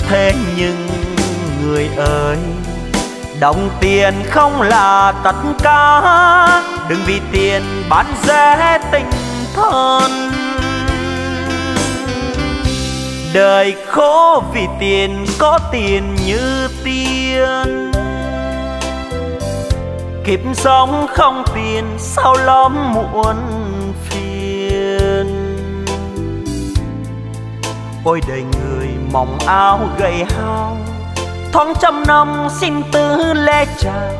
Thế nhưng người ơi, đồng tiền không là tất cả đừng vì tiền bán rẻ tình thân. Đời khổ vì tiền có tiền như tiên. Kiếp sống không tiền, sao lắm muộn phiền. Ôi đời người mỏng áo gầy hao, thoáng trăm năm xin tư lê chào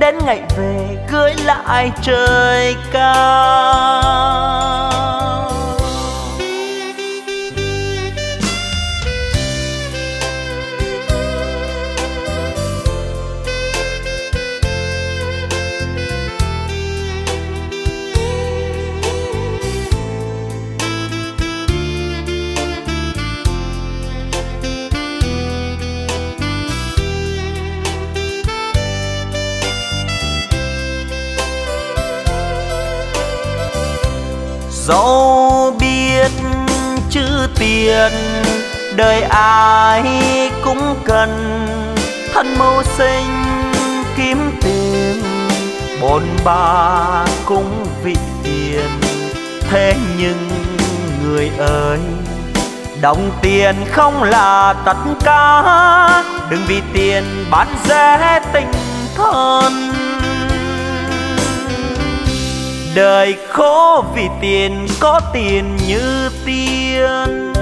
đến ngày về, cưới lại trời cao. Dẫu biết chữ tiền đời ai cũng cần, thân mưu sinh kiếm tiền, bồn ba cũng vì tiền. Thế nhưng người ơi, đồng tiền không là tất cả đừng vì tiền bán rẻ tình thân đời khổ vì tiền có tiền như tiên.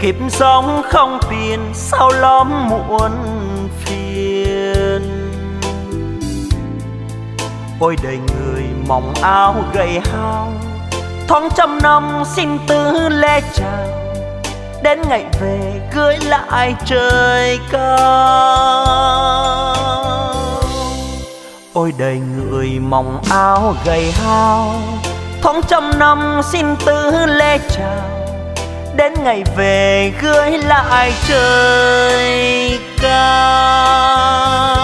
Kiếp sống không tiền, sao lắm muộn phiền? Ôi đời người mỏng áo gầy hao, thoáng trăm năm xin tư lê chào. Đến ngày về, cưới lại trời cao ôi đời người mỏng áo gầy hao. Thống trăm năm xin tư lê chào. Đến ngày về gửi lại trời cao.